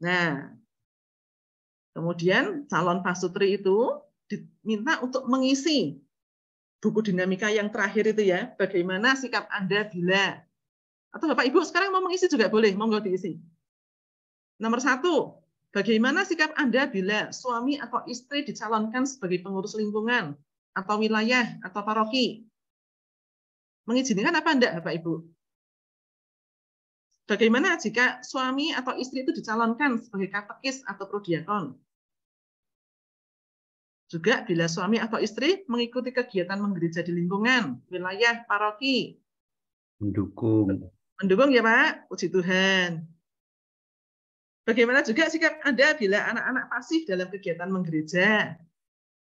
Nah, kemudian calon pasutri itu diminta untuk mengisi buku dinamika yang terakhir itu ya, bagaimana sikap Anda bila atau Bapak Ibu sekarang mau mengisi juga boleh, monggo diisi. Nomor satu, bagaimana sikap Anda bila suami atau istri dicalonkan sebagai pengurus lingkungan atau wilayah atau paroki? Mengizinkan apa enggak Bapak Ibu? Bagaimana jika suami atau istri itu dicalonkan sebagai katekis atau prodiakon? Juga bila suami atau istri mengikuti kegiatan menggereja di lingkungan, wilayah, paroki. Mendukung. Mendukung ya Pak, puji Tuhan. Bagaimana juga sikap Anda bila anak-anak pasif dalam kegiatan menggereja?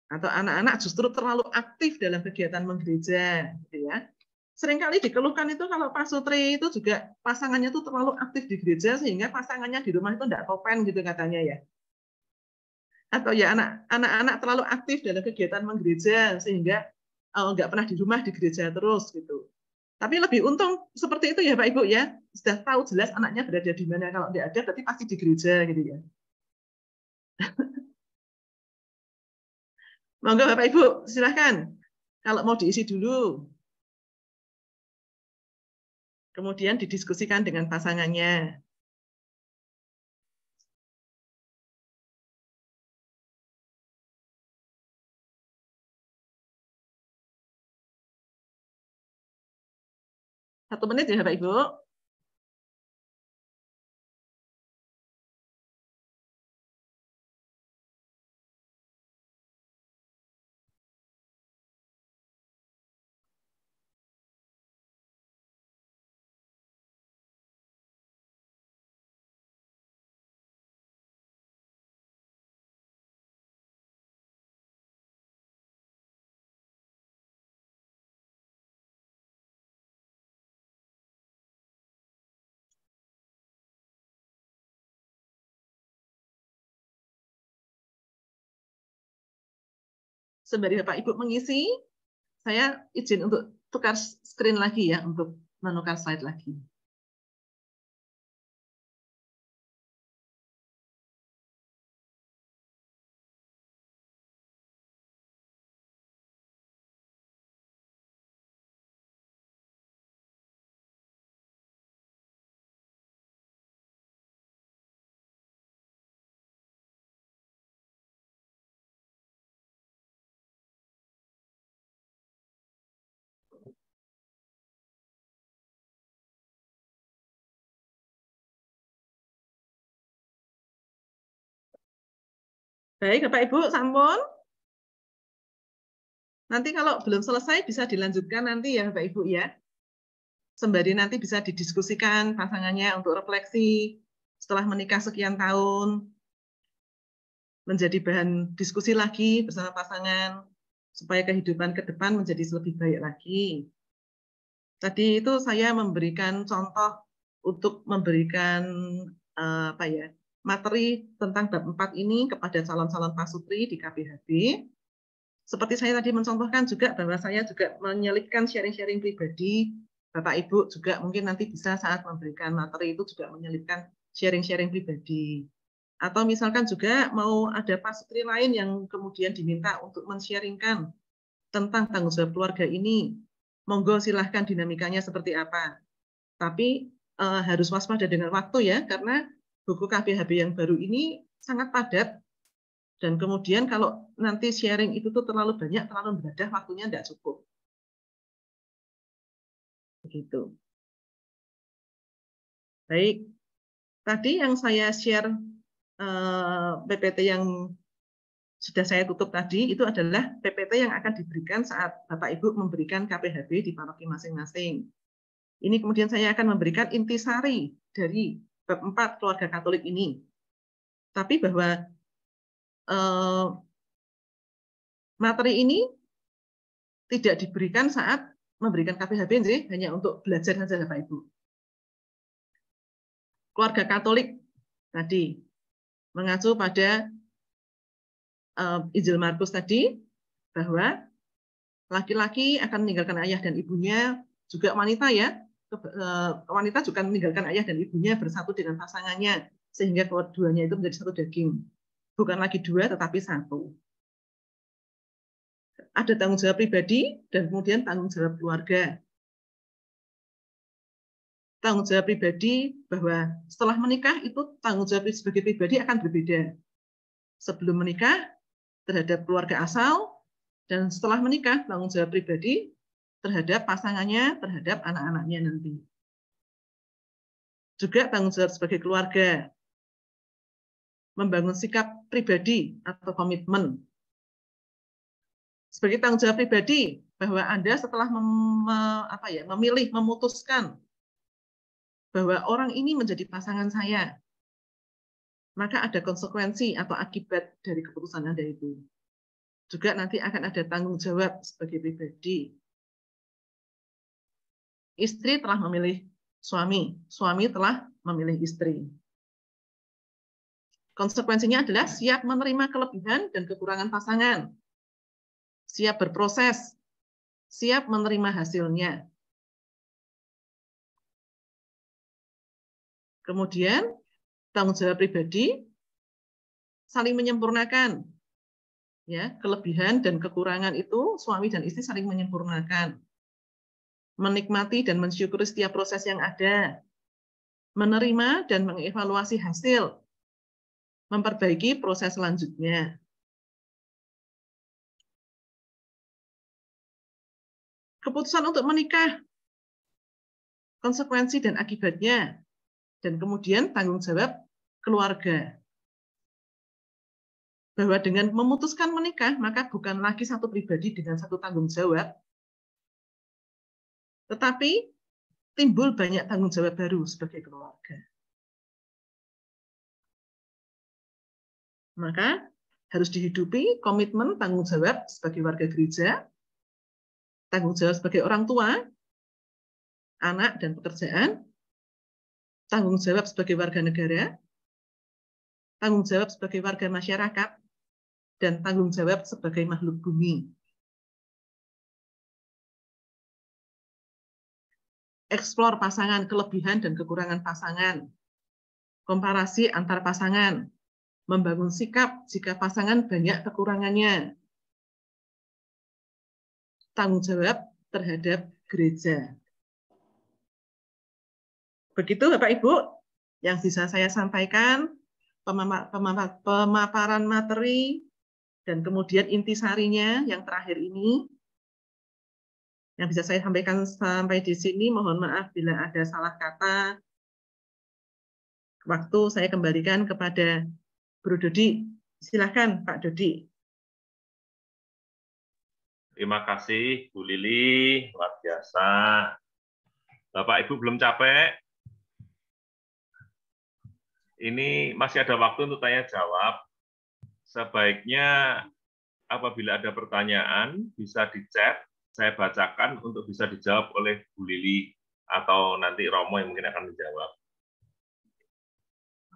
Atau anak-anak justru terlalu aktif dalam kegiatan menggereja, gitu ya. Seringkali dikeluhkan itu kalau Pak Sutri itu juga pasangannya itu terlalu aktif di gereja sehingga pasangannya di rumah itu tidak topen gitu katanya ya atau ya anak anak terlalu aktif dalam kegiatan menggereja sehingga oh, pernah di rumah di gereja terus gitu. Tapi lebih untung seperti itu ya Pak Ibu ya. Sudah tahu jelas anaknya berada di mana. Kalau tidak ada berarti pasti di gereja gitu ya. Monggo Bapak Ibu, silahkan. Kalau mau diisi dulu. Kemudian didiskusikan dengan pasangannya. Satu menit ya Bapak Ibu. Sembari Bapak Ibu mengisi, saya izin untuk tukar screen lagi ya, untuk menukar slide lagi. Baik, Bapak Ibu, sampun. Nanti kalau belum selesai bisa dilanjutkan nanti ya Bapak Ibu ya. Sembari nanti bisa didiskusikan pasangannya untuk refleksi setelah menikah sekian tahun. Menjadi bahan diskusi lagi bersama pasangan supaya kehidupan ke depan menjadi lebih baik lagi. Tadi itu saya memberikan contoh untuk memberikan eh, apa ya materi tentang bab 4 ini kepada calon-calon pasutri di KPHB. Seperti saya tadi mencontohkan juga bahwa saya juga menyelipkan sharing-sharing pribadi. Bapak Ibu juga mungkin nanti bisa saat memberikan materi itu juga menyelipkan sharing-sharing pribadi. Atau misalkan juga mau ada pasutri lain yang kemudian diminta untuk men-sharingkan tentang tanggung jawab keluarga ini. Monggo silahkan dinamikanya seperti apa. Tapi eh, harus waspada dengan waktu ya, karena buku KPHB yang baru ini sangat padat dan kemudian kalau nanti sharing itu tuh terlalu banyak, terlalu beradah, waktunya tidak cukup. Begitu. Baik, tadi yang saya share eh, PPT yang sudah saya tutup tadi itu adalah PPT yang akan diberikan saat Bapak Ibu memberikan KPHB di paroki masing-masing. Ini kemudian saya akan memberikan intisari dari bab 4 keluarga Katolik ini. Tapi bahwa eh, materi ini tidak diberikan saat memberikan KPHB hanya untuk belajar saja Bapak Ibu. Keluarga Katolik tadi mengacu pada uh, Injil Markus tadi bahwa laki-laki akan meninggalkan ayah dan ibunya, juga wanita ya, Eh, wanita juga meninggalkan ayah dan ibunya bersatu dengan pasangannya sehingga keduanya itu menjadi satu daging. Bukan lagi dua tetapi satu. Ada tanggung jawab pribadi dan kemudian tanggung jawab keluarga. Tanggung jawab pribadi bahwa setelah menikah itu tanggung jawab sebagai pribadi akan berbeda. Sebelum menikah terhadap keluarga asal dan setelah menikah tanggung jawab pribadi terhadap pasangannya, terhadap anak-anaknya nanti. Juga tanggung jawab sebagai keluarga, membangun sikap pribadi atau komitmen. Sebagai tanggung jawab pribadi, bahwa Anda setelah mem, apa ya, memilih, memutuskan bahwa orang ini menjadi pasangan saya, maka ada konsekuensi atau akibat dari keputusan Anda itu. Juga nanti akan ada tanggung jawab sebagai pribadi Istri telah memilih suami, suami telah memilih istri. Konsekuensinya adalah siap menerima kelebihan dan kekurangan pasangan, siap berproses, siap menerima hasilnya. Kemudian, tanggung jawab pribadi saling menyempurnakan. Ya, kelebihan dan kekurangan itu suami dan istri saling menyempurnakan menikmati dan mensyukuri setiap proses yang ada, menerima dan mengevaluasi hasil, memperbaiki proses selanjutnya. Keputusan untuk menikah, konsekuensi dan akibatnya, dan kemudian tanggung jawab keluarga. Bahwa dengan memutuskan menikah, maka bukan lagi satu pribadi dengan satu tanggung jawab, tetapi timbul banyak tanggung jawab baru sebagai keluarga. Maka harus dihidupi komitmen tanggung jawab sebagai warga gereja, tanggung jawab sebagai orang tua, anak dan pekerjaan, tanggung jawab sebagai warga negara, tanggung jawab sebagai warga masyarakat, dan tanggung jawab sebagai makhluk bumi. Eksplor pasangan, kelebihan dan kekurangan pasangan. Komparasi antar pasangan. Membangun sikap jika pasangan banyak kekurangannya. Tanggung jawab terhadap gereja. Begitu Bapak Ibu yang bisa saya sampaikan pemaparan materi dan kemudian intisarinya yang terakhir ini yang bisa saya sampaikan sampai di sini. Mohon maaf bila ada salah kata. Waktu saya kembalikan kepada Bro Dodi. Silahkan Pak Dodi. Terima kasih Bu Lili, luar biasa. Bapak Ibu belum capek? Ini masih ada waktu untuk tanya jawab. Sebaiknya apabila ada pertanyaan bisa di chat saya bacakan untuk bisa dijawab oleh Bu Lili atau nanti Romo yang mungkin akan menjawab.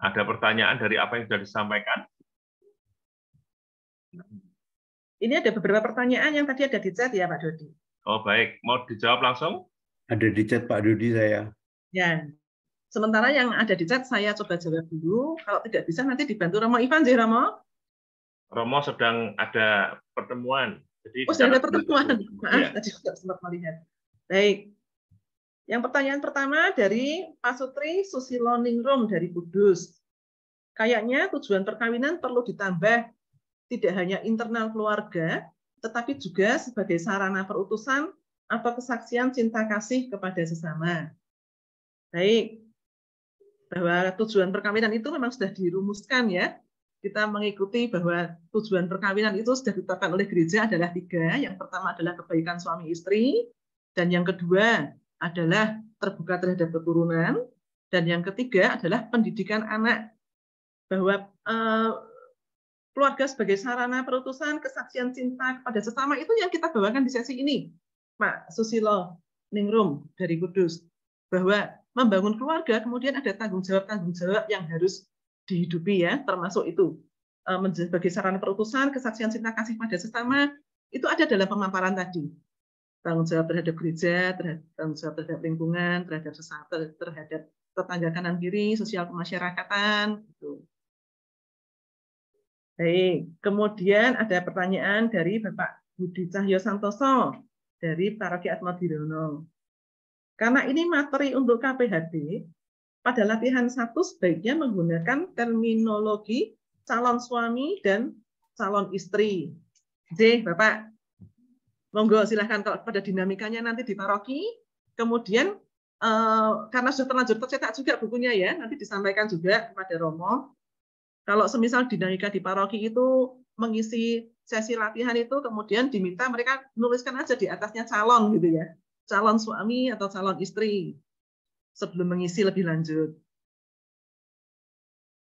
Ada pertanyaan dari apa yang sudah disampaikan? Ini ada beberapa pertanyaan yang tadi ada di chat ya Pak Dodi. Oh baik, mau dijawab langsung? Ada di chat Pak Dodi saya. Ya, sementara yang ada di chat saya coba jawab dulu. Kalau tidak bisa nanti dibantu Romo Ivan, sih Romo. Romo sedang ada pertemuan. Jadi oh, sudah ada pertemuan. Maaf, ya. tadi tidak sempat melihat. Baik. Yang pertanyaan pertama dari Pak Sutri Susilo Ningrum dari Kudus. Kayaknya tujuan perkawinan perlu ditambah tidak hanya internal keluarga, tetapi juga sebagai sarana perutusan atau kesaksian cinta kasih kepada sesama. Baik, bahwa tujuan perkawinan itu memang sudah dirumuskan ya kita mengikuti bahwa tujuan perkawinan itu sudah ditetapkan oleh gereja adalah tiga. Yang pertama adalah kebaikan suami istri, dan yang kedua adalah terbuka terhadap keturunan, dan yang ketiga adalah pendidikan anak. Bahwa eh, keluarga sebagai sarana perutusan kesaksian cinta kepada sesama itu yang kita bawakan di sesi ini, Pak Susilo Ningrum dari Kudus. Bahwa membangun keluarga kemudian ada tanggung jawab tanggung jawab yang harus dihidupi ya, termasuk itu eh, sebagai sarana perutusan, kesaksian cinta kasih pada sesama, itu ada dalam pemaparan tadi. Tanggung jawab terhadap gereja, terhadap, tanggung jawab terhadap lingkungan, terhadap sesama, terhadap tetangga kanan kiri, sosial kemasyarakatan. Gitu. Baik, kemudian ada pertanyaan dari Bapak Budi Cahyo Santoso dari Paroki Atmodirono. Karena ini materi untuk KPHD, pada latihan satu sebaiknya menggunakan terminologi calon suami dan calon istri. J, Bapak. Monggo silahkan kalau pada dinamikanya nanti di paroki. Kemudian eh, karena sudah terlanjur tercetak juga bukunya ya, nanti disampaikan juga kepada Romo. Kalau semisal dinamika di paroki itu mengisi sesi latihan itu kemudian diminta mereka nuliskan aja di atasnya calon gitu ya. Calon suami atau calon istri sebelum mengisi lebih lanjut.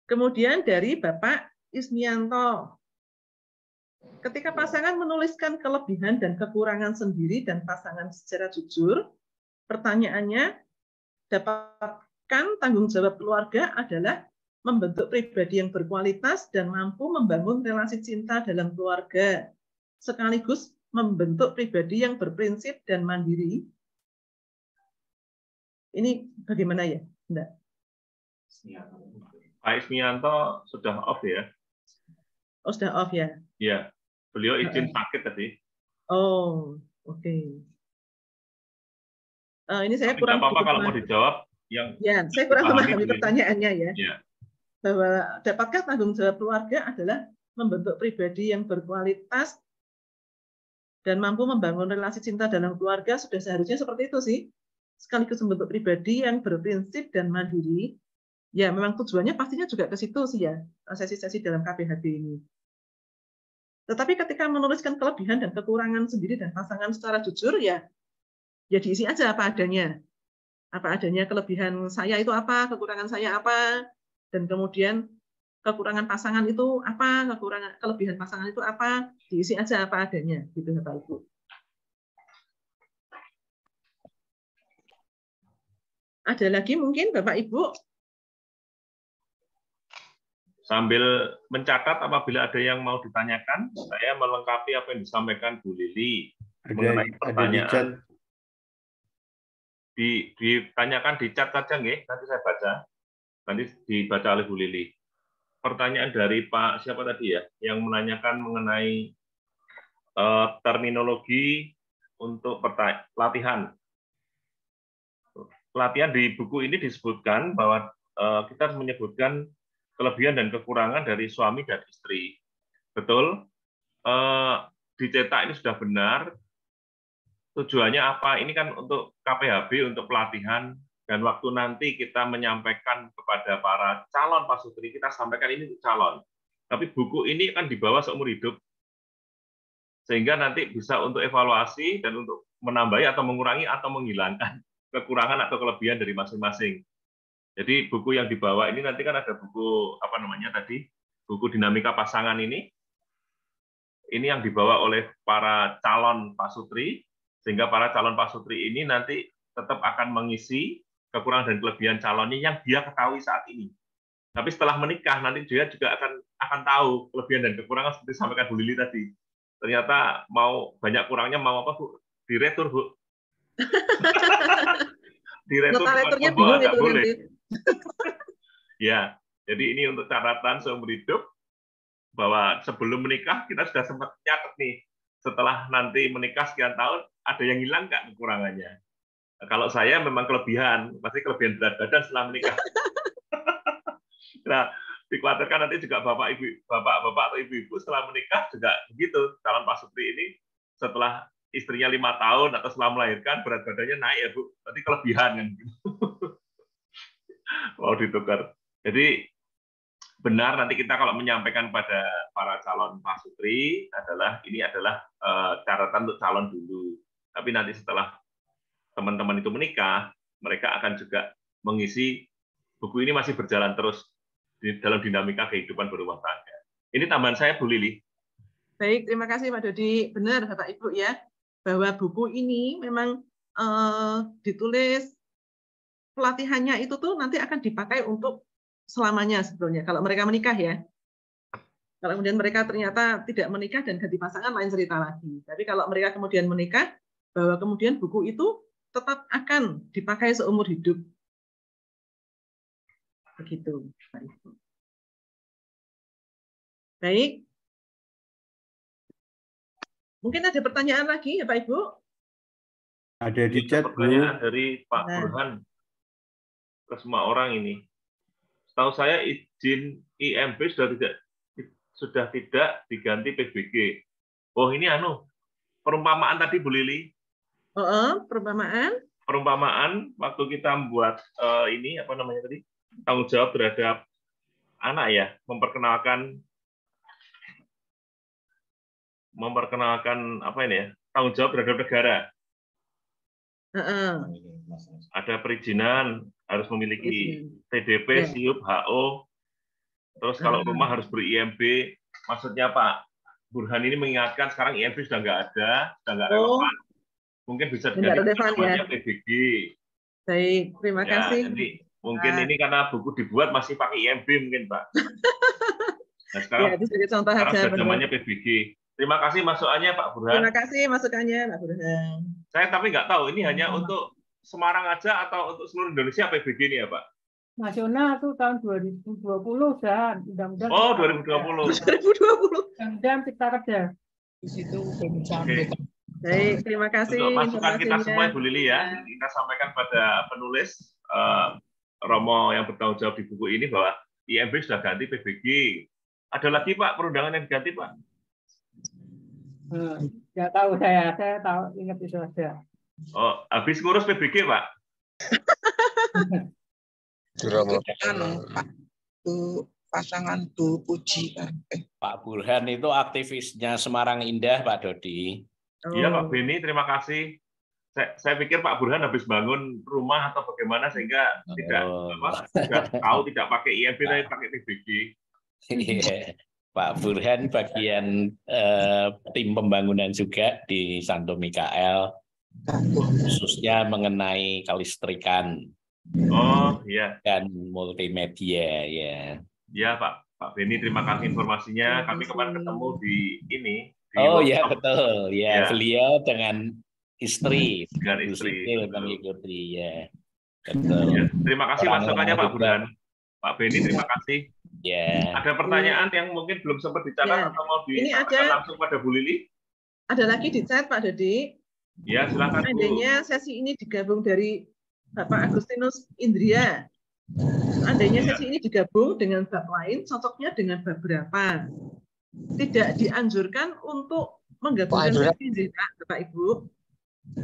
Kemudian dari Bapak Ismianto. Ketika pasangan menuliskan kelebihan dan kekurangan sendiri dan pasangan secara jujur, pertanyaannya, dapatkan tanggung jawab keluarga adalah membentuk pribadi yang berkualitas dan mampu membangun relasi cinta dalam keluarga, sekaligus membentuk pribadi yang berprinsip dan mandiri ini bagaimana ya, Enggak. Pak Ismianto sudah off ya? Oh, sudah off ya? Iya. Beliau izin sakit tadi. Oh, oke. Okay. Uh, ini saya Tapi kurang apa-apa kalau mau dijawab yang Ya, saya kurang memahami pertanyaannya ya. ya. Bahwa dapatkah tanggung jawab keluarga adalah membentuk pribadi yang berkualitas dan mampu membangun relasi cinta dalam keluarga sudah seharusnya seperti itu sih sekaligus membentuk pribadi yang berprinsip dan mandiri, ya memang tujuannya pastinya juga ke situ sih ya, sesi-sesi dalam KPHD ini. Tetapi ketika menuliskan kelebihan dan kekurangan sendiri dan pasangan secara jujur, ya ya diisi aja apa adanya. Apa adanya kelebihan saya itu apa, kekurangan saya apa, dan kemudian kekurangan pasangan itu apa, kekurangan kelebihan pasangan itu apa, diisi aja apa adanya, gitu Bapak Ibu. Ada lagi mungkin Bapak Ibu? Sambil mencatat apabila ada yang mau ditanyakan, saya melengkapi apa yang disampaikan Bu Lili Ada mengenai ada di pertanyaan. chat. Di, ditanyakan di chat saja nggih, nanti saya baca. Nanti dibaca oleh Bu Lili. Pertanyaan dari Pak siapa tadi ya, yang menanyakan mengenai eh, terminologi untuk perta- pelatihan. Di buku ini disebutkan bahwa eh, kita menyebutkan kelebihan dan kekurangan dari suami dan istri. Betul? Eh, dicetak ini sudah benar. Tujuannya apa? Ini kan untuk KPHB, untuk pelatihan, dan waktu nanti kita menyampaikan kepada para calon pasutri, kita sampaikan ini untuk calon. Tapi buku ini kan dibawa seumur hidup, sehingga nanti bisa untuk evaluasi dan untuk menambahi atau mengurangi atau menghilangkan kekurangan atau kelebihan dari masing-masing. Jadi buku yang dibawa ini nanti kan ada buku apa namanya tadi buku dinamika pasangan ini. Ini yang dibawa oleh para calon pasutri sehingga para calon pasutri ini nanti tetap akan mengisi kekurangan dan kelebihan calonnya yang dia ketahui saat ini. Tapi setelah menikah nanti dia juga akan akan tahu kelebihan dan kekurangan seperti sampaikan Bu Lili tadi. Ternyata mau banyak kurangnya mau apa Bu? Diretur Bu. Diretur Notareturnya bukan bingung itu boleh. nanti. Ya, jadi ini untuk catatan seumur hidup bahwa sebelum menikah kita sudah sempat nyatet nih. Setelah nanti menikah sekian tahun, ada yang hilang nggak kekurangannya? Kalau saya memang kelebihan, pasti kelebihan berat badan setelah menikah. nah, dikhawatirkan nanti juga bapak ibu, bapak-bapak atau ibu-ibu setelah menikah juga begitu. Calon pasutri ini setelah istrinya lima tahun atau setelah melahirkan berat badannya naik ya bu, berarti kelebihan kan? Mau ditukar. Jadi benar nanti kita kalau menyampaikan pada para calon pasutri adalah ini adalah eh, catatan untuk calon dulu. Tapi nanti setelah teman-teman itu menikah, mereka akan juga mengisi buku ini masih berjalan terus di dalam dinamika kehidupan berumah tangga. Ini tambahan saya Bu Lili. Baik, terima kasih Pak Dodi. Benar Bapak Ibu ya, bahwa buku ini memang eh, ditulis pelatihannya itu tuh nanti akan dipakai untuk selamanya sebetulnya kalau mereka menikah ya. Kalau kemudian mereka ternyata tidak menikah dan ganti pasangan lain cerita lagi. Tapi kalau mereka kemudian menikah, bahwa kemudian buku itu tetap akan dipakai seumur hidup. Begitu. Baik. Mungkin ada pertanyaan lagi ya Pak Ibu? Ada di chat, Bu. Pertanyaan dari Pak Nah. Burhan ke semua orang ini. Setahu saya izin IMB sudah tidak sudah tidak diganti PBG. Oh ini anu perumpamaan tadi Bu Lili. Oh, oh, perumpamaan. Perumpamaan waktu kita membuat eh, ini apa namanya tadi tanggung jawab terhadap anak ya memperkenalkan memperkenalkan apa ini ya tanggung jawab terhadap negara. Heeh. Ada perizinan harus memiliki TDP, Ya. SIUP, HO. Terus kalau Ah. rumah harus ber-IMB. Maksudnya Pak Burhan ini mengingatkan sekarang IMB sudah nggak ada, sudah nggak Oh. relevan. Mungkin bisa relevan, ya. PBG. Baik, terima Ya, kasih. jadi mungkin Ah. ini karena buku dibuat masih pakai IMB mungkin Pak. Nah, sekarang, Ya, itu sebagai contoh sekarang aja. sudah zamannya PBG. Terima kasih masukannya Pak Burhan. Terima kasih masukannya, Pak Burhan. Saya tapi nggak tahu ini hanya untuk Semarang aja atau untuk seluruh Indonesia PBG ini ya Pak? Nasional tuh tahun 2020 udah undang-undang. Oh, Cipta 2020. Kerja. 2020. Undang-undang Cipta Kerja. Di situ Oke. Baik, terima kasih Untuk masukan kita semua Ibu Lili ya, kita sampaikan pada penulis eh, Romo yang bertanggung jawab di buku ini bahwa IMB sudah ganti PBG. Ada lagi Pak perundangan yang diganti Pak? Hmm, nggak tahu saya, saya tahu ingat itu saja. Oh, habis ngurus PBG Pak? anu Pak Bu pasangan Bu Puji kan. Eh, Pak Burhan itu aktivisnya Semarang Indah, Pak Dodi. Iya Oh. Pak Beni, terima kasih. Saya, saya pikir Pak Burhan habis bangun rumah atau bagaimana sehingga tidak Oh. apa, tidak tahu tidak pakai IMB tapi pakai PBG. Iya. Pak Burhan bagian eh, tim pembangunan juga di Santo Mikael, khususnya mengenai kelistrikan Oh iya, dan multimedia ya. iya Pak Pak Beni terima kasih informasinya. Kami kemarin ketemu di ini. Di Oh ya betul, ya, Ya. beliau dengan istri, Dengan istri, mengikuti ya. Betul. Ya, terima kasih masukannya Pak. Budan. Pak Beni terima kasih. Ya. Ada pertanyaan yang mungkin belum sempat dicatat Ya. atau mau ada- langsung pada Bu Lili? Ada lagi di chat Pak Dodi. Ya, silakan Bu. Seandainya sesi ini digabung dari Bapak Agustinus Indria. Seandainya sesi ini digabung dengan bab lain, cocoknya dengan bab berapa? Tidak dianjurkan untuk menggabungkan Pak, sesi, Pak, Bapak Ibu.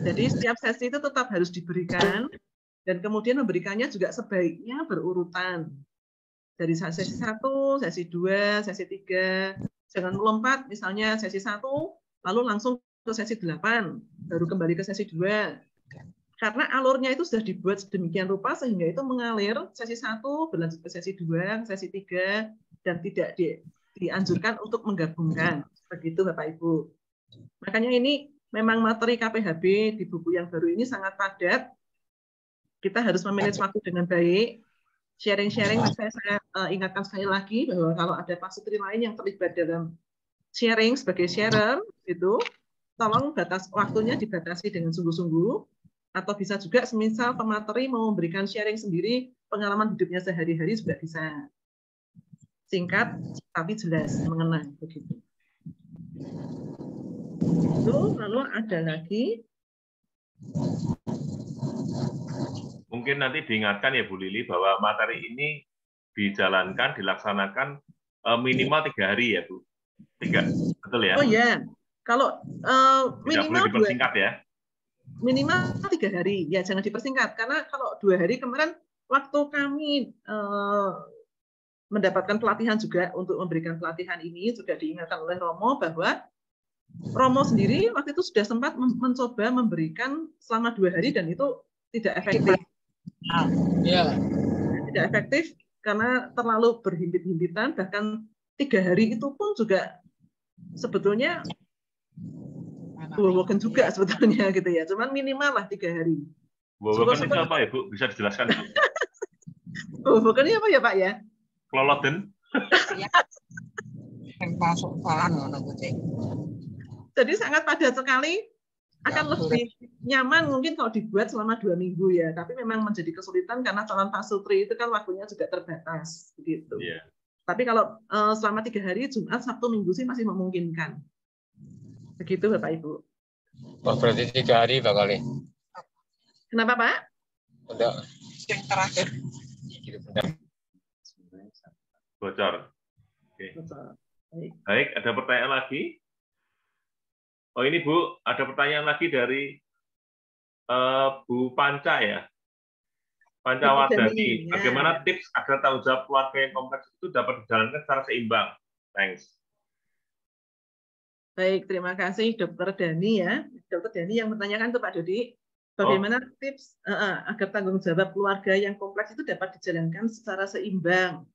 Jadi setiap sesi itu tetap harus diberikan dan kemudian memberikannya juga sebaiknya berurutan. Dari sesi satu, sesi dua, sesi tiga, jangan melompat. Misalnya sesi satu, lalu langsung ke sesi delapan, baru kembali ke sesi dua. Karena alurnya itu sudah dibuat sedemikian rupa sehingga itu mengalir sesi satu berlanjut ke sesi dua, sesi tiga, dan tidak di- dianjurkan untuk menggabungkan. Begitu Bapak Ibu. Makanya ini memang materi KPHB di buku yang baru ini sangat padat. Kita harus memanage waktu dengan baik. Sharing-sharing, saya, saya eh, ingatkan sekali lagi bahwa kalau ada pasutri lain yang terlibat dalam sharing sebagai sharer, itu tolong batas waktunya dibatasi dengan sungguh-sungguh. Atau bisa juga semisal pemateri mau memberikan sharing sendiri pengalaman hidupnya sehari-hari juga bisa. Singkat tapi jelas mengenai begitu. Itu lalu ada lagi Mungkin nanti diingatkan ya Bu Lili bahwa materi ini dijalankan, dilaksanakan eh, minimal tiga hari ya Bu. Tiga, betul ya? Oh ya, kalau boleh minimal dua, ya. minimal tiga hari, ya jangan dipersingkat karena kalau dua hari kemarin waktu kami eh, mendapatkan pelatihan juga untuk memberikan pelatihan ini juga diingatkan oleh Romo bahwa Romo sendiri waktu itu sudah sempat mencoba memberikan selama dua hari dan itu tidak efektif. Ya. Tidak efektif karena terlalu berhimpit-himpitan bahkan tiga hari itu pun juga sebetulnya bowoken juga sebetulnya gitu ya. Cuman minimal lah tiga hari. Bawa itu apa ya Bu? Bisa dijelaskan Bu? Bowoken ini apa ya Pak ya? Ngono kuwi. Jadi sangat padat sekali. Akan lebih nyaman mungkin kalau dibuat selama dua minggu ya. Tapi memang menjadi kesulitan karena calon pasutri itu kan waktunya juga terbatas begitu. Iya. Tapi kalau eh, selama tiga hari Jumat, Sabtu, Minggu sih masih memungkinkan. Begitu Bapak Ibu. Oh, berarti tiga hari Pak Kali. Kenapa Pak? Untuk Yang terakhir. Bocor. Oke. Baik. Baik, ada pertanyaan lagi? Oh ini Bu, ada pertanyaan lagi dari eh, Bu Panca ya. Pancawardani. Dani, ya. Bagaimana tips agar tanggung jawab keluarga yang kompleks itu dapat dijalankan secara seimbang? Thanks. Baik, terima kasih Dokter Dani ya. Dokter Dani yang bertanyakan tuh Pak Dodi, bagaimana tips eh, eh, agar tanggung jawab keluarga yang kompleks itu dapat dijalankan secara seimbang?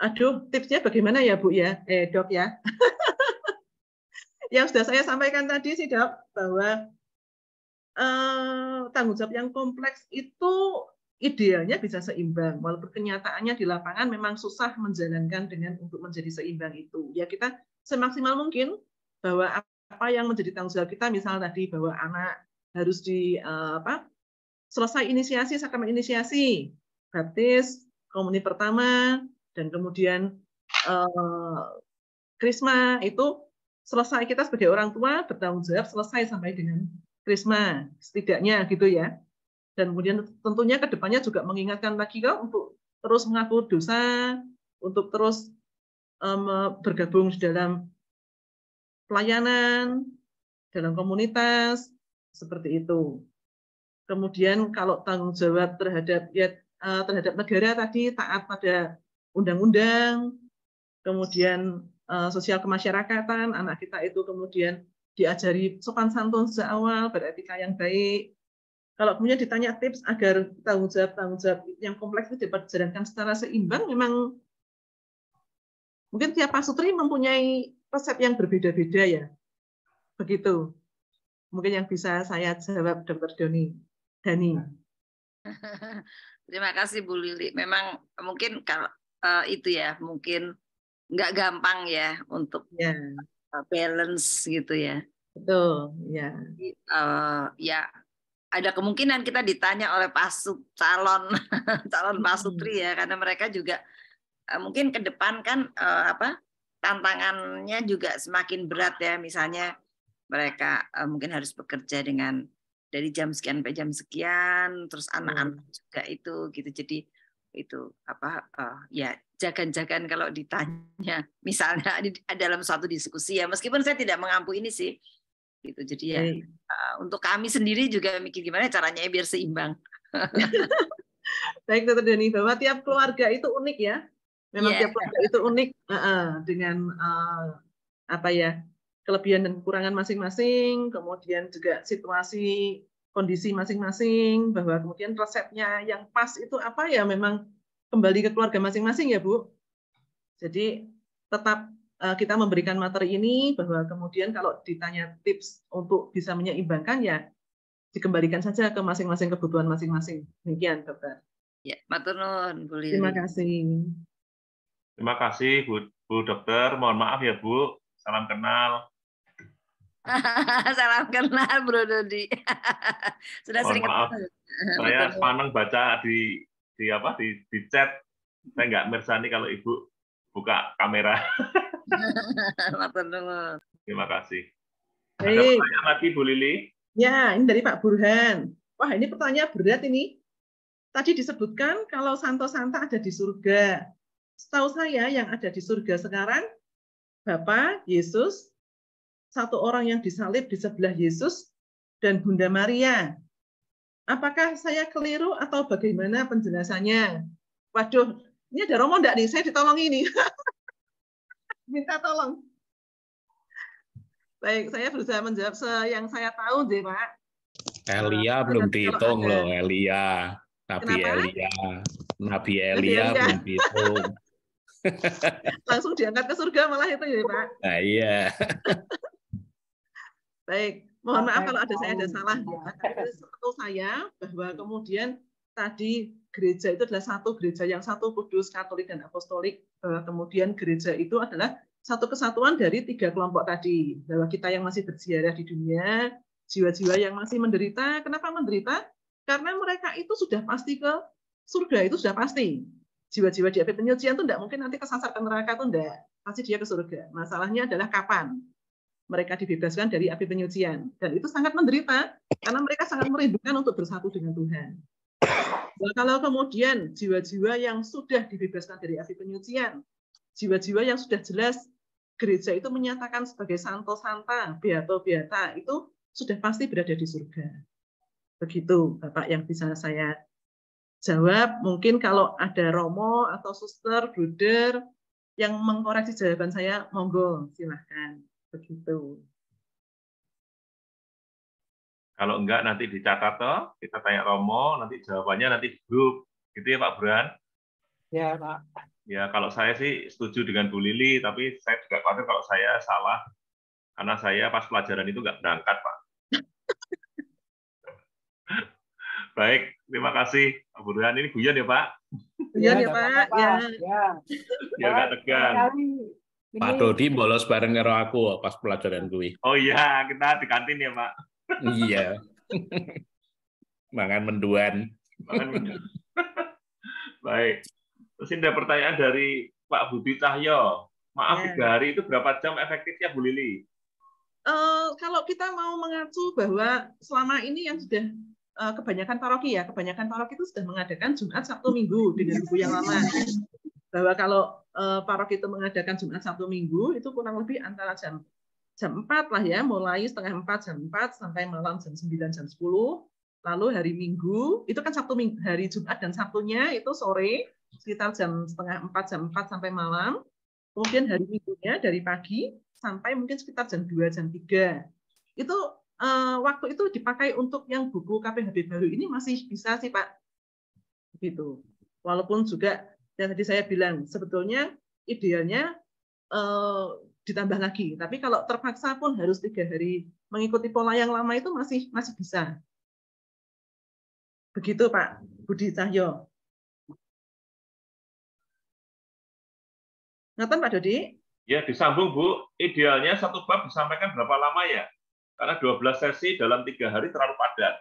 Aduh, tipsnya bagaimana ya Bu ya? Eh Dok ya. yang sudah saya sampaikan tadi sih Dok, bahwa eh, tanggung jawab yang kompleks itu idealnya bisa seimbang, walaupun kenyataannya di lapangan memang susah menjalankan dengan untuk menjadi seimbang itu. Ya kita semaksimal mungkin bahwa apa yang menjadi tanggung jawab kita, misal tadi bahwa anak harus di eh, apa selesai inisiasi sakramen inisiasi, baptis, komuni pertama, dan kemudian eh, krisma itu selesai kita sebagai orang tua bertanggung jawab selesai sampai dengan krisma setidaknya gitu ya. Dan kemudian tentunya ke depannya juga mengingatkan lagi kok untuk terus mengaku dosa, untuk terus em, bergabung di dalam pelayanan, dalam komunitas, seperti itu. Kemudian kalau tanggung jawab terhadap ya eh, terhadap negara tadi taat pada undang-undang, kemudian sosial kemasyarakatan, anak kita itu kemudian diajari sopan santun sejak awal, beretika yang baik. Kalau kemudian ditanya tips agar tanggung jawab tanggung jawab yang kompleks itu dapat dijalankan secara seimbang, memang mungkin tiap pasutri mempunyai resep yang berbeda-beda ya. Begitu. Mungkin yang bisa saya jawab Dr. Doni. Dani. Terima kasih Bu Lili. Memang mungkin kalau eh, itu ya, mungkin nggak gampang ya untuk ya. balance gitu ya. Betul, ya. Uh, ya ada kemungkinan kita ditanya oleh pasut calon calon pasutri ya karena mereka juga uh, mungkin ke depan kan uh, apa tantangannya juga semakin berat ya misalnya mereka uh, mungkin harus bekerja dengan dari jam sekian sampai jam sekian terus anak-anak hmm. juga itu gitu jadi itu apa uh, ya jagan-jagan kalau ditanya. Misalnya dalam suatu diskusi ya meskipun saya tidak mengampu ini sih gitu. Jadi ya uh, untuk kami sendiri juga mikir gimana caranya biar seimbang. Baik dokter Dani bahwa tiap keluarga itu unik ya. Memang yeah. tiap keluarga itu unik uh, uh, dengan uh, apa ya kelebihan dan kekurangan masing-masing kemudian juga situasi kondisi masing-masing bahwa kemudian resepnya yang pas itu apa ya memang kembali ke keluarga masing-masing ya Bu jadi tetap Eh, kita memberikan materi ini bahwa kemudian kalau ditanya tips untuk bisa menyeimbangkan ya dikembalikan saja ke masing-masing kebutuhan masing-masing. Demikian, dokter. Ya, matur nuwun, Bu Terima kasih. Terima kasih, Bu, Bu Dokter. Mohon maaf ya, Bu. Salam kenal. Salam kenal, Bro Dodi. Sudah Mohon sering maaf. Saya paneng baca di di apa di di chat. Saya nggak mersani kalau Ibu buka kamera. Terima kasih. Ada Baik. pertanyaan lagi Bu Lili? Ya, ini dari Pak Burhan. Wah, ini pertanyaan berat ini. Tadi disebutkan kalau Santo Santa ada di surga. Setahu saya yang ada di surga sekarang, Bapak, Yesus, satu orang yang disalib di sebelah Yesus, dan Bunda Maria. Apakah saya keliru atau bagaimana penjelasannya? Waduh, ini ada Romo enggak nih? Saya ditolong ini. Minta tolong. Baik, saya berusaha menjawab yang saya tahu, deh, Pak. Elia belum dihitung loh, Elia. Nabi Kenapa? Elia. Nabi Elia Elia. belum dihitung. Langsung diangkat ke surga malah itu ya, Pak. Nah, iya. Baik, mohon maaf kalau ada saya ada salah ya. Tapi setahu saya bahwa kemudian tadi gereja itu adalah satu gereja yang satu kudus, katolik dan apostolik. Bahwa kemudian gereja itu adalah satu kesatuan dari tiga kelompok tadi. Bahwa kita yang masih berziarah di dunia, jiwa-jiwa yang masih menderita. Kenapa menderita? Karena mereka itu sudah pasti ke surga, itu sudah pasti. Jiwa-jiwa di api penyucian itu tidak mungkin nanti kesasar ke neraka itu tidak. Pasti dia ke surga. Masalahnya adalah kapan mereka dibebaskan dari api penyucian. Dan itu sangat menderita karena mereka sangat merindukan untuk bersatu dengan Tuhan. Nah, kalau kemudian jiwa-jiwa yang sudah dibebaskan dari api penyucian, jiwa-jiwa yang sudah jelas gereja itu menyatakan sebagai santo santa, beato beata, itu sudah pasti berada di surga. Begitu, Bapak yang bisa saya jawab. Mungkin kalau ada Romo atau suster, bruder yang mengkoreksi jawaban saya, monggo silahkan. Begitu. Kalau enggak nanti dicatat toh, kita tanya Romo, nanti jawabannya nanti di grup. Gitu ya Pak Bran? Ya, Pak. Ya, kalau saya sih setuju dengan Bu Lili, tapi saya juga khawatir kalau saya salah. Karena saya pas pelajaran itu nggak berangkat, Pak. Baik, terima kasih Pak Burhan. Ini Guyon ya, Pak? Guyon ya, Pak. Ya. Ya. Ya nggak tegang. Pak Dodi bolos bareng karo aku pas pelajaran kuwi. Oh iya, kita di kantin ya, Pak. Iya. Mangan menduan. Mangan menduan. Baik. Terus ini ada pertanyaan dari Pak Budi Cahyo. Maaf, Ya. tiga hari itu berapa jam efektifnya Bu Lili? Eh, kalau kita mau mengacu bahwa selama ini yang sudah eh, kebanyakan paroki ya, kebanyakan paroki itu sudah mengadakan Jumat Sabtu Minggu dengan buku yang lama. Bahwa kalau eh, paroki itu mengadakan Jumat Sabtu Minggu itu kurang lebih antara jam jam 4 lah ya, mulai setengah 4 jam 4 sampai malam jam 9 jam 10. Lalu hari Minggu itu kan Sabtu hari Jumat dan Sabtunya itu sore sekitar jam setengah 4 jam 4 sampai malam. Kemudian hari Minggunya dari pagi sampai mungkin sekitar jam 2 jam 3. Itu eh, waktu itu dipakai untuk yang buku KPHB baru ini masih bisa sih Pak. Begitu. Walaupun juga yang tadi saya bilang sebetulnya idealnya eh, ditambah lagi. Tapi kalau terpaksa pun harus tiga hari mengikuti pola yang lama itu masih masih bisa. Begitu Pak Budi Cahyo. Ngaten Pak Dodi? Ya, disambung Bu. Idealnya satu bab disampaikan berapa lama ya? Karena 12 sesi dalam tiga hari terlalu padat.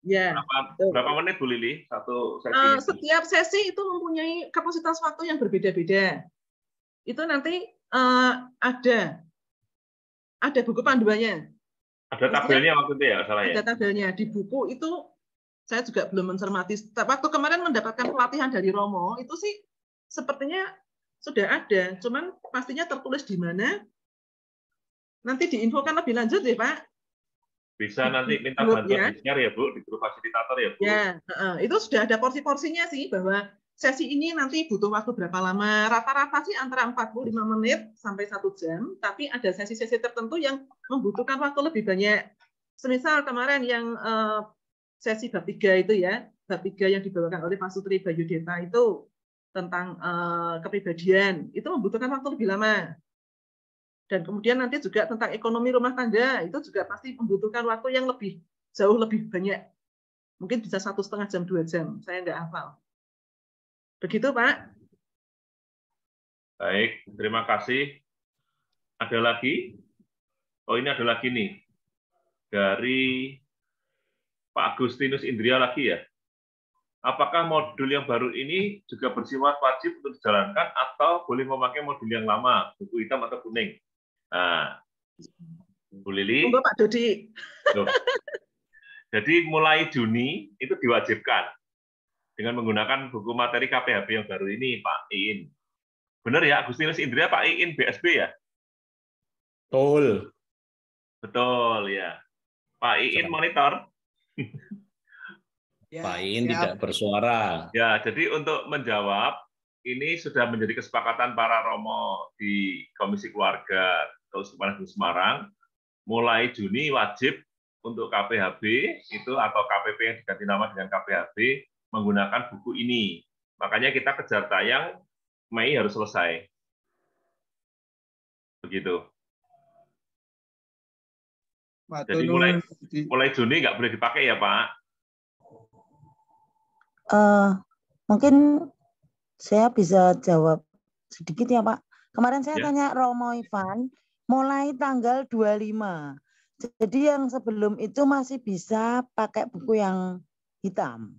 Ya. Berapa, berapa menit Bu Lili? Satu sesi. Uh, setiap sesi itu mempunyai kapasitas waktu yang berbeda-beda. Itu nanti uh, ada ada buku panduannya. Ada tabelnya waktu itu ya, salah ya? Ada tabelnya di buku itu saya juga belum mencermati. Waktu kemarin mendapatkan pelatihan dari Romo itu sih sepertinya sudah ada, cuman pastinya tertulis di mana. Nanti diinfokan lebih lanjut ya Pak. Bisa nanti minta bantuan ya. di share ya Bu, di grup fasilitator ya Bu. Ya, uh, itu sudah ada porsi-porsinya sih bahwa sesi ini nanti butuh waktu berapa lama. Rata-rata sih antara 45 menit sampai satu jam, tapi ada sesi-sesi tertentu yang membutuhkan waktu lebih banyak. Semisal kemarin yang uh, sesi bab 3 itu ya, bab 3 yang dibawakan oleh Pak Sutri Bayu Deta itu tentang uh, kepribadian, itu membutuhkan waktu lebih lama. Dan kemudian nanti juga tentang ekonomi rumah tangga, itu juga pasti membutuhkan waktu yang lebih jauh lebih banyak. Mungkin bisa satu setengah jam, dua jam. Saya nggak hafal. Begitu, Pak. Baik, terima kasih. Ada lagi? Oh, ini ada lagi nih. Dari Pak Agustinus Indria lagi ya. Apakah modul yang baru ini juga bersifat wajib untuk dijalankan atau boleh memakai modul yang lama, buku hitam atau kuning? Nah, Bu Lili. Monggo Pak Dodi. Loh. Jadi mulai Juni itu diwajibkan dengan menggunakan buku materi KPHB yang baru ini, Pak Iin. Benar ya, Agustinus Indria, Pak Iin, BSB ya? Betul. Betul ya. Pak Iin monitor. Pak Iin tidak bersuara. Ya, jadi untuk menjawab, ini sudah menjadi kesepakatan para Romo di Komisi Keluarga Agung Semarang. Mulai Juni wajib untuk KPHB itu atau KPP yang diganti nama dengan KPHB menggunakan buku ini. Makanya kita kejar tayang Mei harus selesai. Begitu. Jadi mulai mulai Juni nggak boleh dipakai ya Pak? Uh, mungkin saya bisa jawab sedikit ya Pak. Kemarin saya Ya. tanya Romo Ivan, mulai tanggal 25. Jadi yang sebelum itu masih bisa pakai buku yang hitam.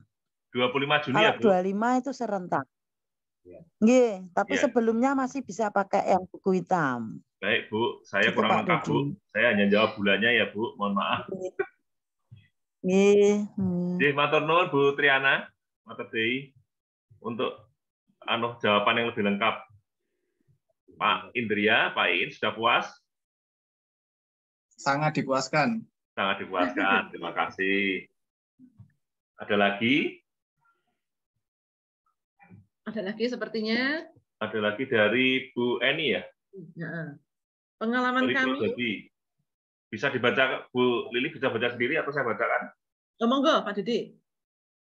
25 Juni Kalau ya Bu? 25 itu serentak. Nggih, tapi Ya. sebelumnya masih bisa pakai yang buku hitam. Baik Bu, saya Gitu, kurang lengkap Bu. Saya hanya jawab bulannya ya Bu, mohon maaf. Nggih. hmm. Matur nuwun Bu Triana, matur Dei untuk anu jawaban yang lebih lengkap. Pak Indria, Pak Iin sudah puas? Sangat dipuaskan. Sangat dipuaskan. Terima kasih. Ada lagi? Ada lagi sepertinya. Ada lagi dari Bu Eni ya? Nah, pengalaman Dari kami. Bisa dibaca, Bu Lili bisa baca sendiri atau saya bacakan? Oh, monggo Pak Didi.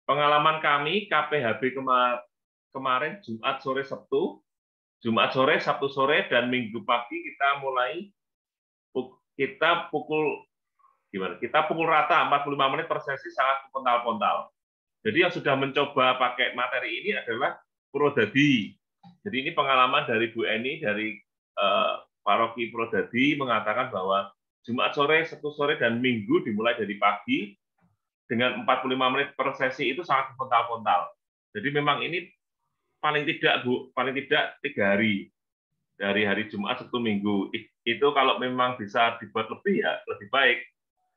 Pengalaman kami KPHB kema- kemarin Jumat sore Sabtu, Jumat sore, Sabtu sore, dan Minggu pagi kita mulai kita pukul gimana? Kita pukul rata 45 menit per sesi sangat pontal-pontal. Jadi yang sudah mencoba pakai materi ini adalah Prodadi. Jadi ini pengalaman dari Bu Eni dari eh, paroki Prodadi mengatakan bahwa Jumat sore, Sabtu sore, dan Minggu dimulai dari pagi dengan 45 menit per sesi itu sangat pontal-pontal. Jadi memang ini paling tidak Bu, paling tidak tiga hari dari hari Jumat Sabtu Minggu. Itu kalau memang bisa dibuat lebih ya lebih baik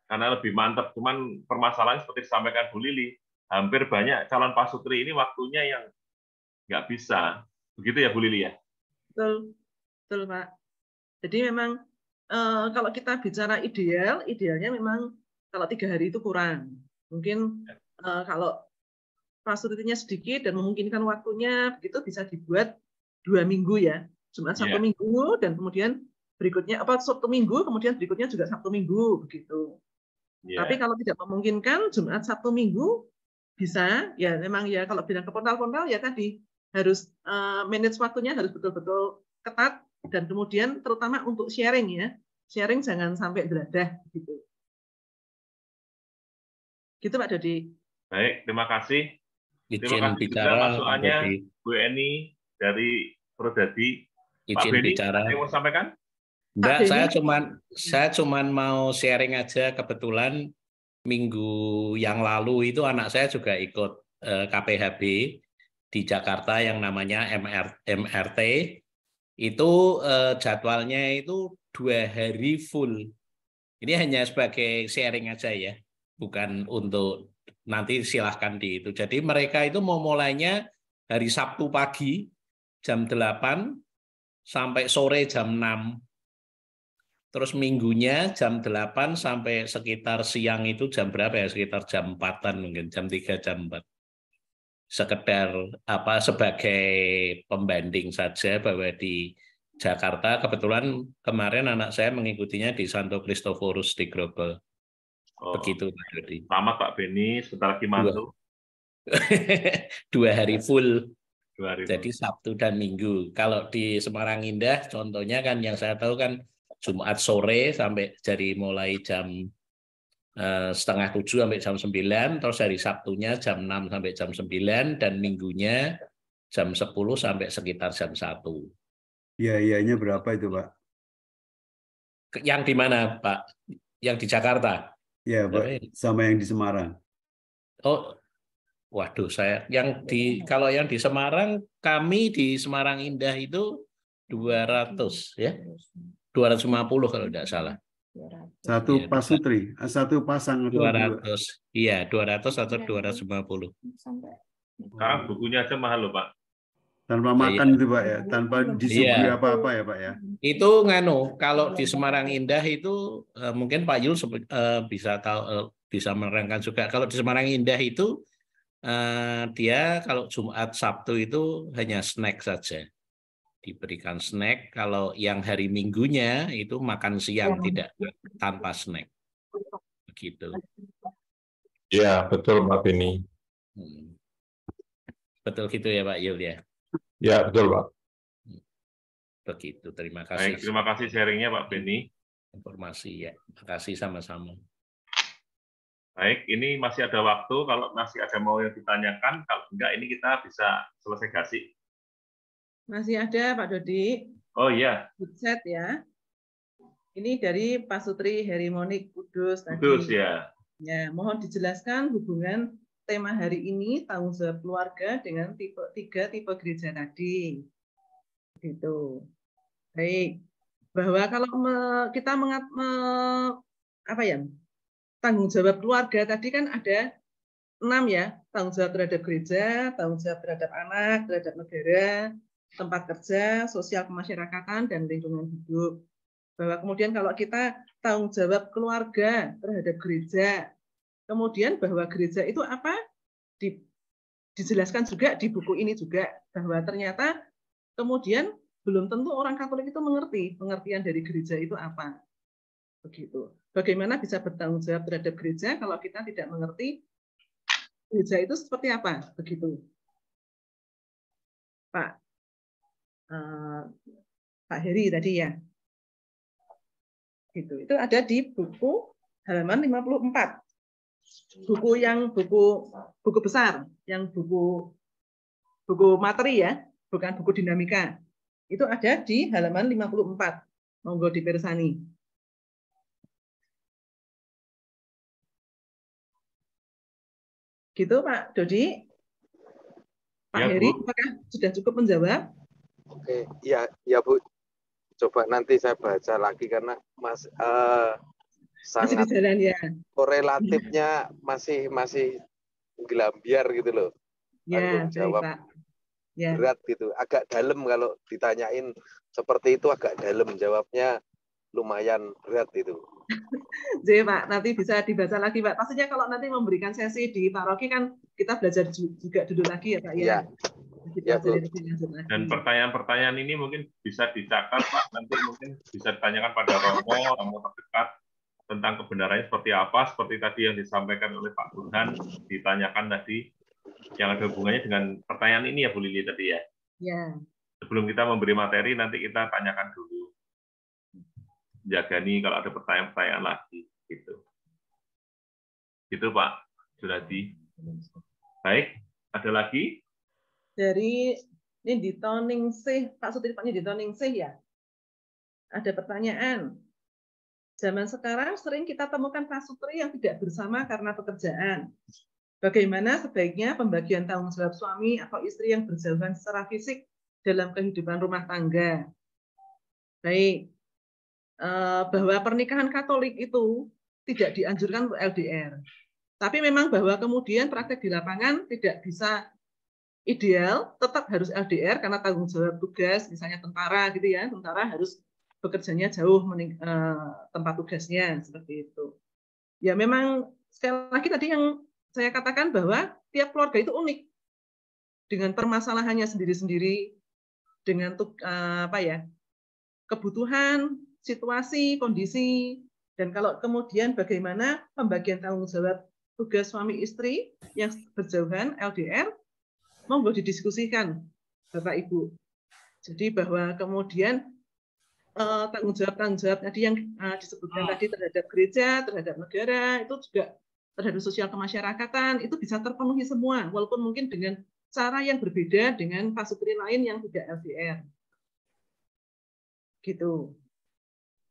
karena lebih mantap. Cuman permasalahan seperti disampaikan Bu Lili, hampir banyak calon pasutri ini waktunya yang nggak bisa. Begitu ya Bu Lili ya? Betul, betul Pak. Jadi memang eh, kalau kita bicara ideal, idealnya memang kalau tiga hari itu kurang. Mungkin eh, kalau fasilitinya sedikit dan memungkinkan waktunya, begitu bisa dibuat dua minggu ya. Jumat Sabtu Iya. Minggu dan kemudian berikutnya apa Sabtu Minggu, kemudian berikutnya juga Sabtu Minggu begitu. Iya. Tapi kalau tidak memungkinkan Jumat Sabtu Minggu bisa ya memang ya kalau bilang ke portal-portal ya tadi harus eh, manage waktunya harus betul-betul ketat dan kemudian terutama untuk sharing ya sharing jangan sampai deradah gitu gitu Pak Dodi Baik, terima kasih. Izin Terima kasih bicara, Pak masukannya. Bu Eni dari Prodadi. Pak izin Beni, bicara. ada yang mau sampaikan? Enggak, saya cuman saya cuman mau sharing aja kebetulan minggu yang lalu itu anak saya juga ikut eh, KPHB di Jakarta yang namanya MR, MRT itu eh, jadwalnya itu dua hari full. Ini hanya sebagai sharing aja ya, bukan untuk nanti silahkan di itu. Jadi mereka itu mau mulainya hari Sabtu pagi jam 8 sampai sore jam 6. Terus minggunya jam 8 sampai sekitar siang itu jam berapa ya? Sekitar jam 4-an mungkin, jam 3, jam 4. Sekedar apa sebagai pembanding saja bahwa di Jakarta kebetulan kemarin anak saya mengikutinya di Santo Kristoforus di Grogol. Oh. Begitu Pak Dodi. Selamat Pak Beni, sebentar lagi mantu. Dua hari full. Dua hari Jadi Sabtu dan Minggu. Kalau di Semarang Indah, contohnya kan yang saya tahu kan Jumat sore sampai dari mulai jam eh, setengah tujuh sampai jam sembilan, terus hari Sabtunya jam 6 sampai jam sembilan, dan Minggunya jam 10 sampai sekitar jam satu. Biayanya berapa itu, Pak? Yang di mana, Pak? Yang di Jakarta? Ya, Pak. Sama yang di Semarang. Oh, waduh, saya yang di kalau yang di Semarang kami di Semarang Indah itu 200 ya. 250 kalau tidak salah. Satu Iya, pasutri, eh, satu pasang atau dua. 200. Iya, 200 atau 250. Sekarang bukunya aja mahal loh Pak. Tanpa Iya. makan itu, Pak ya. Tanpa disuguhi Iya. apa-apa ya, Pak ya. Itu nganu, kalau di Semarang Indah itu eh, mungkin Pak Yul eh, bisa tahu eh, bisa menerangkan juga. Kalau di Semarang Indah itu eh, dia kalau Jumat Sabtu itu hanya snack saja. Diberikan snack. Kalau yang hari Minggunya itu makan siang tidak tanpa snack. Begitu. Ya, betul Pak Beni. Hmm. Betul gitu ya Pak Yul ya. Ya, betul Pak. Begitu. Terima kasih. Baik, terima kasih sharingnya Pak Beni. Informasi ya. Terima kasih sama-sama. Baik, ini masih ada waktu. Kalau masih ada mau yang ditanyakan, kalau enggak ini kita bisa selesai kasih. Masih ada Pak Dodi, Oh iya, set ya. Ini dari Pak Sutri Herimonik Kudus tadi. Kudus ya. Ya, mohon dijelaskan hubungan tema hari ini tanggung jawab keluarga dengan tipe tiga tipe gereja tadi. Gitu. Baik. Bahwa kalau me- kita mengat, me- apa ya? Tanggung jawab keluarga tadi kan ada enam ya, tanggung jawab terhadap gereja, tanggung jawab terhadap anak, terhadap negara, tempat kerja, sosial kemasyarakatan dan lingkungan hidup bahwa kemudian kalau kita tanggung jawab keluarga terhadap gereja, kemudian bahwa gereja itu apa? Di, dijelaskan juga di buku ini juga bahwa ternyata kemudian belum tentu orang Katolik itu mengerti pengertian dari gereja itu apa. Begitu. Bagaimana bisa bertanggung jawab terhadap gereja kalau kita tidak mengerti gereja itu seperti apa? Begitu. Pak eh, Pak Heri tadi ya. Gitu. Itu ada di buku halaman 54. Buku yang buku buku besar, yang buku buku materi ya, bukan buku dinamika. Itu ada di halaman 54. Monggo dipersani. Gitu Pak Dodi. Pak Ya. Heri, apakah sudah cukup menjawab? Oke, ya, ya Bu. Coba nanti saya baca lagi karena Mas eh, Masih sangat jalan ya. korelatifnya masih masih gelambiar gitu loh. Ya, Tanggung baik jawab Pak. Ya. berat gitu, agak dalam kalau ditanyain seperti itu agak dalam jawabnya lumayan berat itu. Jadi Pak, nanti bisa dibaca lagi Pak. Pastinya kalau nanti memberikan sesi di paroki kan kita belajar ju- juga duduk lagi ya Pak ya. Ya. Ya. Dan pertanyaan-pertanyaan ini mungkin bisa dicatat, Pak. Nanti mungkin bisa ditanyakan pada Romo, Romo terdekat tentang kebenarannya seperti apa, seperti tadi yang disampaikan oleh Pak Burhan, ditanyakan tadi, yang ada hubungannya dengan pertanyaan ini ya Bu Lili tadi ya. Ya. Sebelum kita memberi materi, nanti kita tanyakan dulu. Jagani kalau ada pertanyaan-pertanyaan lagi. Gitu. Gitu Pak Juradi. Baik, ada lagi? Dari Ini di Toningsih, Pak Sutri Pak di Toningsih ya. Ada pertanyaan. Zaman sekarang sering kita temukan pasutri yang tidak bersama karena pekerjaan. Bagaimana sebaiknya pembagian tanggung jawab suami atau istri yang berjauhan secara fisik dalam kehidupan rumah tangga? Baik, bahwa pernikahan Katolik itu tidak dianjurkan untuk LDR. Tapi memang bahwa kemudian praktek di lapangan tidak bisa ideal, tetap harus LDR karena tanggung jawab tugas, misalnya tentara gitu ya, tentara harus bekerjanya jauh uh, tempat tugasnya seperti itu. Ya memang sekali lagi tadi yang saya katakan bahwa tiap keluarga itu unik dengan permasalahannya sendiri-sendiri, dengan uh, apa ya kebutuhan, situasi, kondisi, dan kalau kemudian bagaimana pembagian tanggung jawab tugas suami istri yang berjauhan LDR, monggo didiskusikan Bapak Ibu. Jadi bahwa kemudian uh, tanggung jawab tanggung jawab tadi yang uh, disebutkan tadi terhadap gereja, terhadap negara itu juga terhadap sosial kemasyarakatan itu bisa terpenuhi semua walaupun mungkin dengan cara yang berbeda dengan pasutri lain yang tidak LDR. Gitu.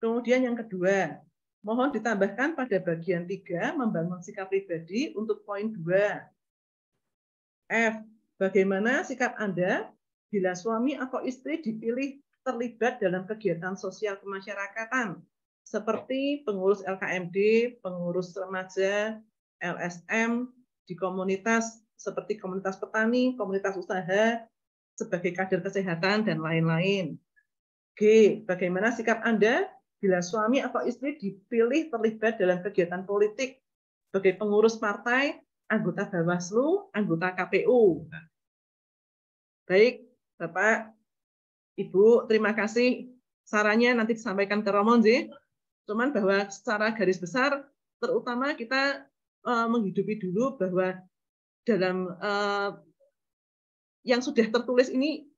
Kemudian yang kedua, mohon ditambahkan pada bagian tiga membangun sikap pribadi untuk poin dua. F. Bagaimana sikap Anda bila suami atau istri dipilih terlibat dalam kegiatan sosial kemasyarakatan seperti pengurus LKMD, pengurus remaja, LSM di komunitas seperti komunitas petani, komunitas usaha, sebagai kader kesehatan, dan lain-lain. G. Bagaimana sikap Anda bila suami atau istri dipilih terlibat dalam kegiatan politik sebagai pengurus partai, anggota Bawaslu, anggota KPU. Baik, Bapak Ibu, terima kasih sarannya nanti disampaikan ke Romonje. Cuman bahwa secara garis besar, terutama kita uh, menghidupi dulu bahwa dalam uh, yang sudah tertulis ini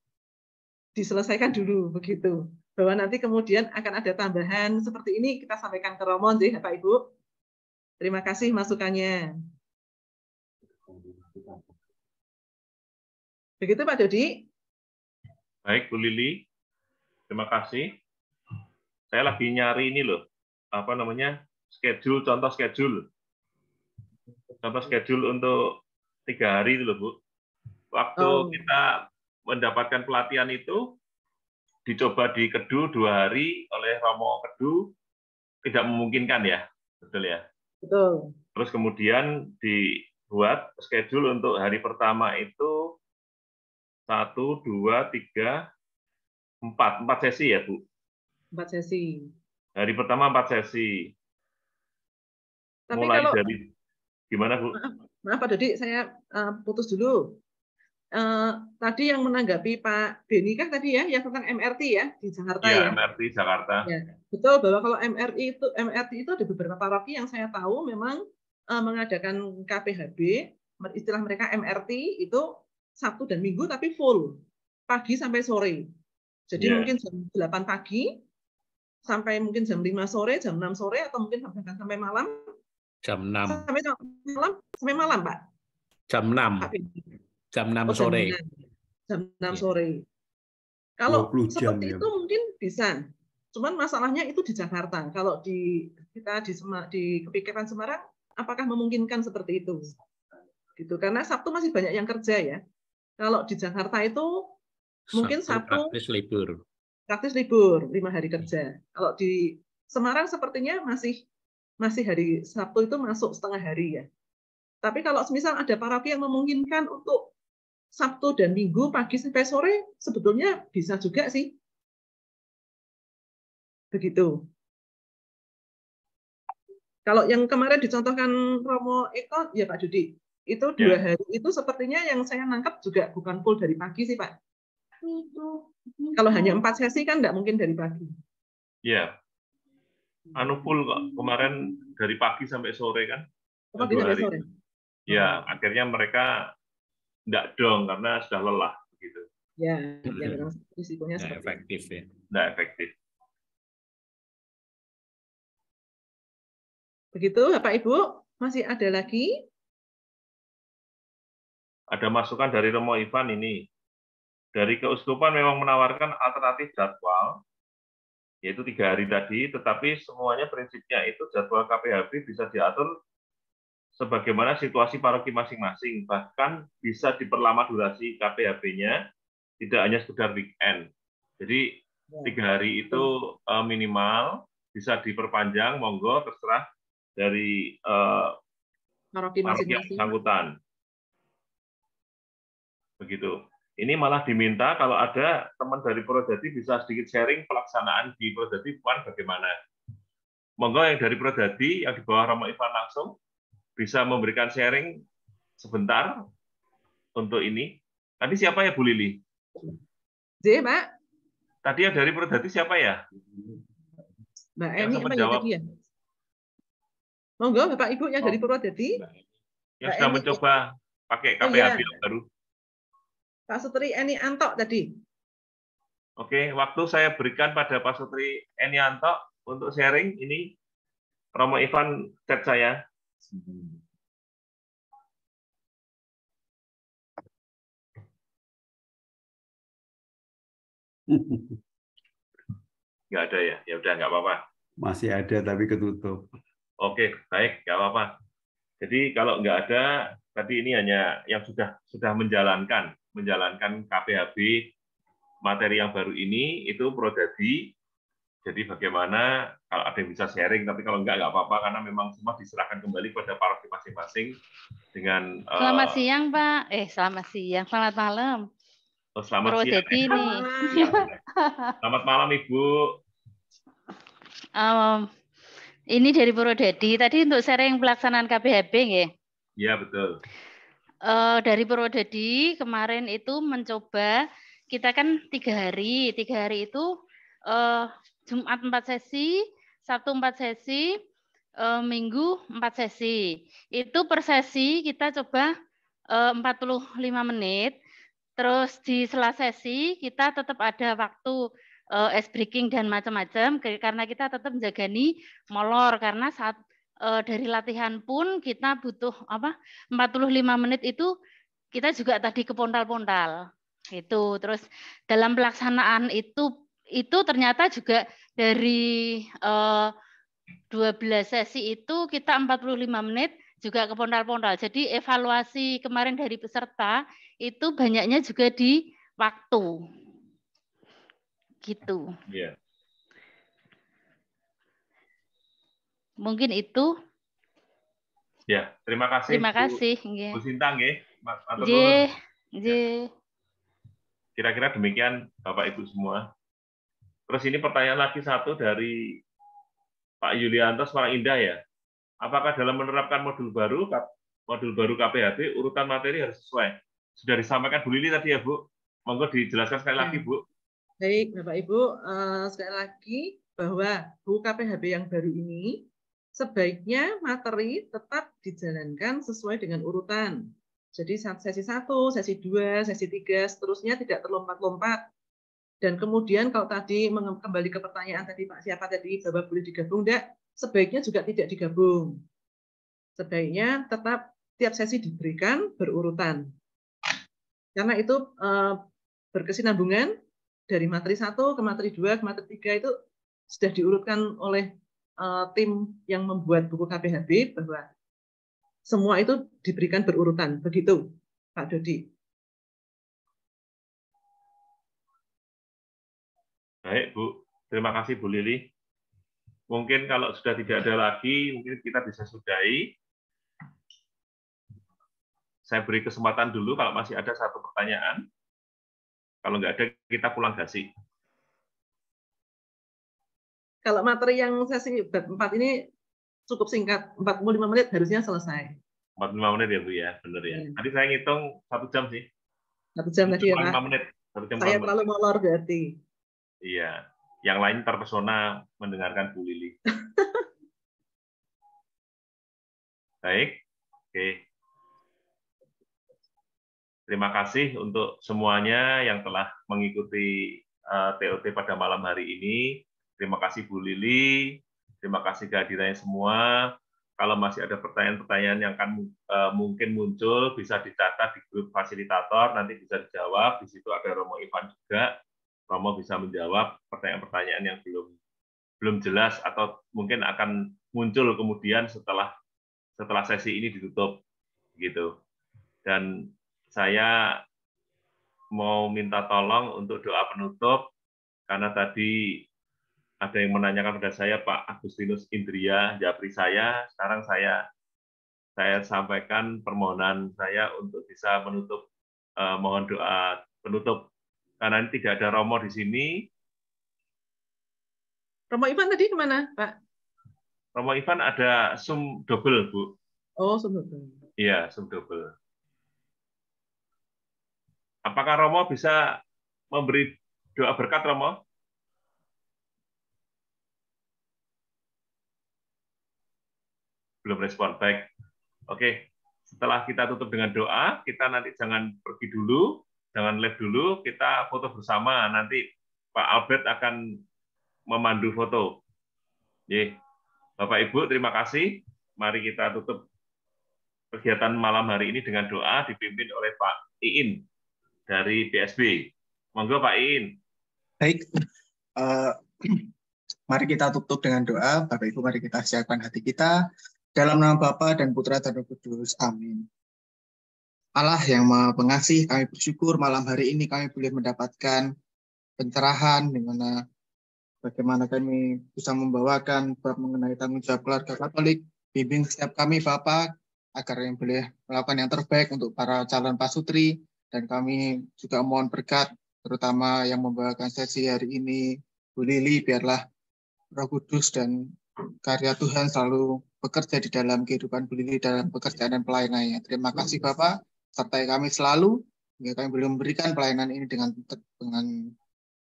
diselesaikan dulu begitu. Bahwa nanti kemudian akan ada tambahan seperti ini kita sampaikan ke Romonje, Bapak Ibu. Terima kasih masukannya. Begitu Pak Dodi. Baik, Bu Lili. Terima kasih. Saya lagi nyari ini loh, apa namanya, schedule, contoh schedule. Contoh schedule untuk tiga hari itu loh, Bu. Waktu oh. kita mendapatkan pelatihan itu, dicoba di Kedu dua hari oleh Romo Kedu, tidak memungkinkan ya, betul ya? Betul. Terus kemudian dibuat schedule untuk hari pertama itu satu, dua, tiga, empat. Empat sesi ya, Bu? Empat sesi. Hari pertama empat sesi. Tapi Mulai kalau, dari gimana, Bu? Maaf, maaf Pak Dodi, saya uh, putus dulu. Uh, tadi yang menanggapi Pak Beni kan tadi ya, yang tentang MRT ya di Jakarta ya. ya. MRT Jakarta. Ya, betul bahwa kalau MRT itu MRT itu ada beberapa paroki yang saya tahu memang uh, mengadakan KPHB, istilah mereka MRT itu Sabtu dan Minggu tapi full pagi sampai sore. Jadi yeah. mungkin jam 8 pagi sampai mungkin jam 5 sore, jam 6 sore atau mungkin bahkan sampai malam. Jam 6. Sampai malam sampai malam, Pak. Jam 6. Jam 6 oh, sore. Jam 6, jam 6 sore. Kalau seperti ya. itu mungkin bisa. Cuman masalahnya itu di Jakarta. Kalau di kita di di kepikiran Semarang apakah memungkinkan seperti itu? Gitu. Karena Sabtu masih banyak yang kerja ya. Kalau di Jakarta itu mungkin Sabtu praktis libur. Praktis libur, lima hari kerja. Kalau di Semarang sepertinya masih masih hari Sabtu itu masuk setengah hari ya. Tapi kalau misal ada paroki yang memungkinkan untuk Sabtu dan Minggu pagi sampai sore, sebetulnya bisa juga sih. Begitu. Kalau yang kemarin dicontohkan Romo Eko, ya Pak Judi, itu ya. dua hari itu sepertinya yang saya nangkap juga bukan full dari pagi sih pak. Kalau hanya empat sesi kan tidak mungkin dari pagi. Ya. Anu full kok kemarin dari pagi sampai sore kan? Pagi sampai sore? Ya akhirnya mereka tidak dong karena sudah lelah begitu. Ya ya memang risikonya nah, efektif ya. Tidak efektif. Begitu bapak ibu masih ada lagi? Ada masukan dari Romo Ivan ini. dari keuskupan memang menawarkan alternatif jadwal, yaitu tiga hari tadi, tetapi semuanya prinsipnya itu jadwal KPHB bisa diatur sebagaimana situasi paroki masing-masing, bahkan bisa diperlama durasi KPHB-nya, tidak hanya sekedar weekend. Jadi tiga hari itu eh, minimal, bisa diperpanjang, monggo terserah dari eh, Paroki masing-masing. bersangkutan. Begitu. Ini malah diminta kalau ada teman dari Prodadi bisa sedikit sharing pelaksanaan di Prodadi Puan bagaimana. Monggo yang dari Prodadi yang di bawah Romo Ivan langsung bisa memberikan sharing sebentar untuk ini. Tadi siapa ya Bu Lili? J, Mbak. Tadi yang dari Prodadi siapa ya? Mbak Eni apa ya ya? Monggo Bapak Ibu yang dari Purwodadi. Yang Mbak sudah Eni. mencoba pakai Oh, iya. KPHB yang baru. Pak Sutri Eni Antok tadi. Oke, waktu saya berikan pada Pak Sutri Enianto untuk sharing ini Romo Ivan chat saya. Nggak ada ya? Ya udah nggak apa-apa. Masih ada tapi ketutup. Oke, baik, nggak apa-apa. Jadi kalau nggak ada, tadi ini hanya yang sudah sudah menjalankan menjalankan KPHB materi yang baru ini itu Prodadi. Jadi bagaimana kalau ada yang bisa sharing, tapi kalau nggak nggak apa-apa karena memang semua diserahkan kembali pada paroki masing-masing dengan eh, Selamat siang, Pak. Eh, selamat siang. Selamat malam. oh, selamat siang. Purwodadi nih. Selamat malam Ibu. Em, ini dari Purwodadi. Tadi untuk sharing pelaksanaan KPHB, nggih. Iya betul. Eh, dari Purwodadi kemarin itu mencoba kita kan tiga hari, tiga hari itu eh, Jumat empat sesi, Sabtu empat sesi, eh, Minggu empat sesi. Itu per sesi kita coba eh, 45 menit. Terus di sela sesi kita tetap ada waktu eh, ice breaking dan macam-macam karena kita tetap menjagani molor karena saat dari latihan pun kita butuh apa 45 menit itu kita juga tadi ke pontal-pontal itu terus dalam pelaksanaan itu itu ternyata juga dari eh, 12 sesi itu kita 45 menit juga ke pontal-pontal. Jadi evaluasi kemarin dari peserta itu banyaknya juga di waktu. Gitu. Iya. Mungkin itu. Ya, terima kasih. Terima Bu- kasih. nggih. Bu Sintang nggih. Mas. Kira-kira demikian Bapak Ibu semua. Terus ini pertanyaan lagi satu dari Pak Yulianto Semarang Indah ya. Apakah dalam menerapkan modul baru modul baru KPHB urutan materi harus sesuai? Sudah disampaikan Bu Lili tadi ya Bu. Monggo dijelaskan sekali lagi Bu. Baik, Bapak Ibu, eh, sekali lagi bahwa buku KPHB yang baru ini sebaiknya materi tetap dijalankan sesuai dengan urutan. Jadi sesi 1, sesi 2, sesi 3, seterusnya tidak terlompat-lompat. Dan kemudian kalau tadi kembali ke pertanyaan tadi Pak siapa tadi bahwa boleh digabung enggak, sebaiknya juga tidak digabung. Sebaiknya tetap tiap sesi diberikan berurutan. Karena itu eh, berkesinambungan dari materi 1 ke materi 2 ke materi 3 itu sudah diurutkan oleh eh, tim yang membuat buku KPHB bahwa semua itu diberikan berurutan. Begitu, Pak Dodi. Baik Bu, terima kasih Bu Lili. Mungkin kalau sudah tidak ada lagi, mungkin kita bisa sudahi. Saya beri kesempatan dulu kalau masih ada satu pertanyaan. Kalau nggak ada, kita pulang gasi. Kalau materi yang sesi bab 4 ini cukup singkat, 45 menit harusnya selesai. 45 menit ya Bu ya, benar ya. Nanti saya ngitung satu jam sih. Satu jam tadi ya, 45 Pak. menit. Satu jam Saya 45 terlalu molor berarti. Iya. Yang lain terpesona mendengarkan Bu Lili. Baik. Oke. Terima kasih untuk semuanya yang telah mengikuti eh, TOT pada malam hari ini. Terima kasih Bu Lili. Terima kasih kehadirannya semua. kalau masih ada pertanyaan-pertanyaan yang akan uh, mungkin muncul bisa dicatat di grup fasilitator nanti bisa dijawab di situ ada Romo Ivan juga Romo bisa menjawab pertanyaan-pertanyaan yang belum belum jelas atau mungkin akan muncul kemudian setelah setelah sesi ini ditutup gitu. Dan saya mau minta tolong untuk doa penutup karena tadi ada yang menanyakan pada saya Pak Agustinus Indria Japri saya. Sekarang saya saya sampaikan permohonan saya untuk bisa menutup eh, mohon doa penutup karena ini tidak ada Romo di sini. Romo Ivan tadi ke mana Pak? Romo Ivan ada sum double Bu. Oh sum double. Iya sum double. Apakah Romo bisa memberi doa berkat Romo? Belum respon. Baik. Oke. Setelah kita tutup dengan doa, kita nanti jangan pergi dulu, jangan live dulu, kita foto bersama. Nanti Pak Albert akan memandu foto. Ye. Bapak Ibu, terima kasih. Mari kita tutup kegiatan malam hari ini dengan doa dipimpin oleh Pak Iin dari BSB. Monggo Pak Iin. Baik. Uh, mari kita tutup dengan doa. Bapak Ibu, mari kita siapkan hati kita dalam nama Bapa dan Putra dan Roh Kudus. Amin. Allah yang Maha Pengasih, kami bersyukur malam hari ini kami boleh mendapatkan pencerahan di mana bagaimana kami bisa membawakan bab mengenai tanggung jawab keluarga Katolik. Bimbing setiap kami Bapak agar yang boleh melakukan yang terbaik untuk para calon pasutri dan kami juga mohon berkat terutama yang membawakan sesi hari ini Bu Lili biarlah Roh Kudus dan karya Tuhan selalu bekerja di dalam kehidupan Bu Lili dalam pekerjaan dan pelayanannya. Terima kasih Bapak, sertai kami selalu, hingga kami belum memberikan pelayanan ini dengan dengan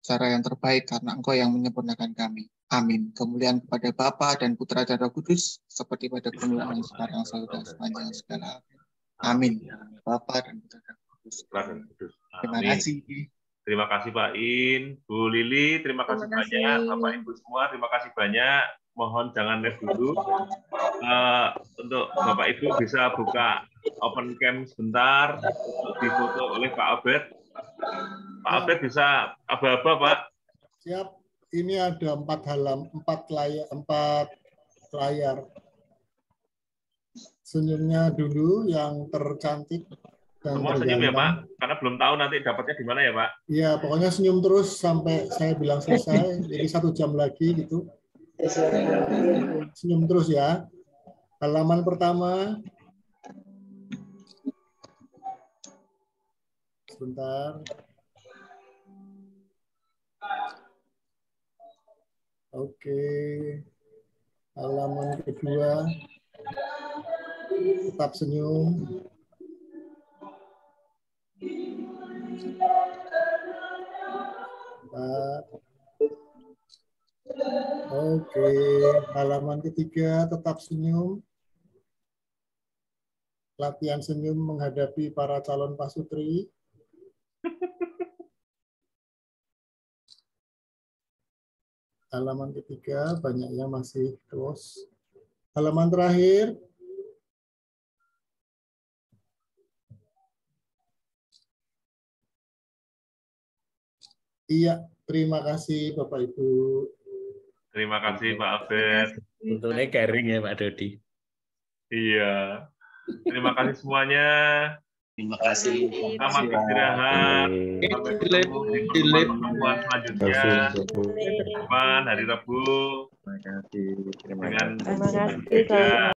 cara yang terbaik karena Engkau yang menyempurnakan kami. Amin. Kemuliaan kepada Bapa dan Putra dan Roh Kudus, seperti pada permulaan sekarang selalu dan sepanjang segala. Amin. Bapa dan Putra dan Roh Kudus. Terima kasih. Terima kasih Pak In, Bu Lili, terima kasih, terima kasih banyak, Bapak Ibu semua, terima kasih banyak mohon jangan live dulu. Uh, untuk Bapak Ibu bisa buka open cam sebentar untuk difoto oleh Pak Abed. Pak Abed bisa aba-aba Pak. Siap. Ini ada empat halam, empat layar, empat layar. Senyumnya dulu yang tercantik dan Semua senyum ya Pak, karena belum tahu nanti dapatnya di mana ya Pak. Iya, pokoknya senyum terus sampai saya bilang selesai. Jadi satu jam lagi gitu. Senyum terus ya. Halaman pertama. Sebentar. Oke. Halaman kedua. Tetap senyum. Empat. Oke, halaman ketiga tetap senyum. Latihan senyum menghadapi para calon pasutri. Halaman ketiga banyak yang masih close. Halaman terakhir. Iya, terima kasih Bapak Ibu. Terima kasih Pak Albert. Tentunya garing ya Pak Dodi. Iya. Terima kasih semuanya. Terima kasih. Selamat istirahat. Sampai ketemu di pertemuan selanjutnya. Depan hari Rabu. Terima kasih. Terima kasih. Terima kasih.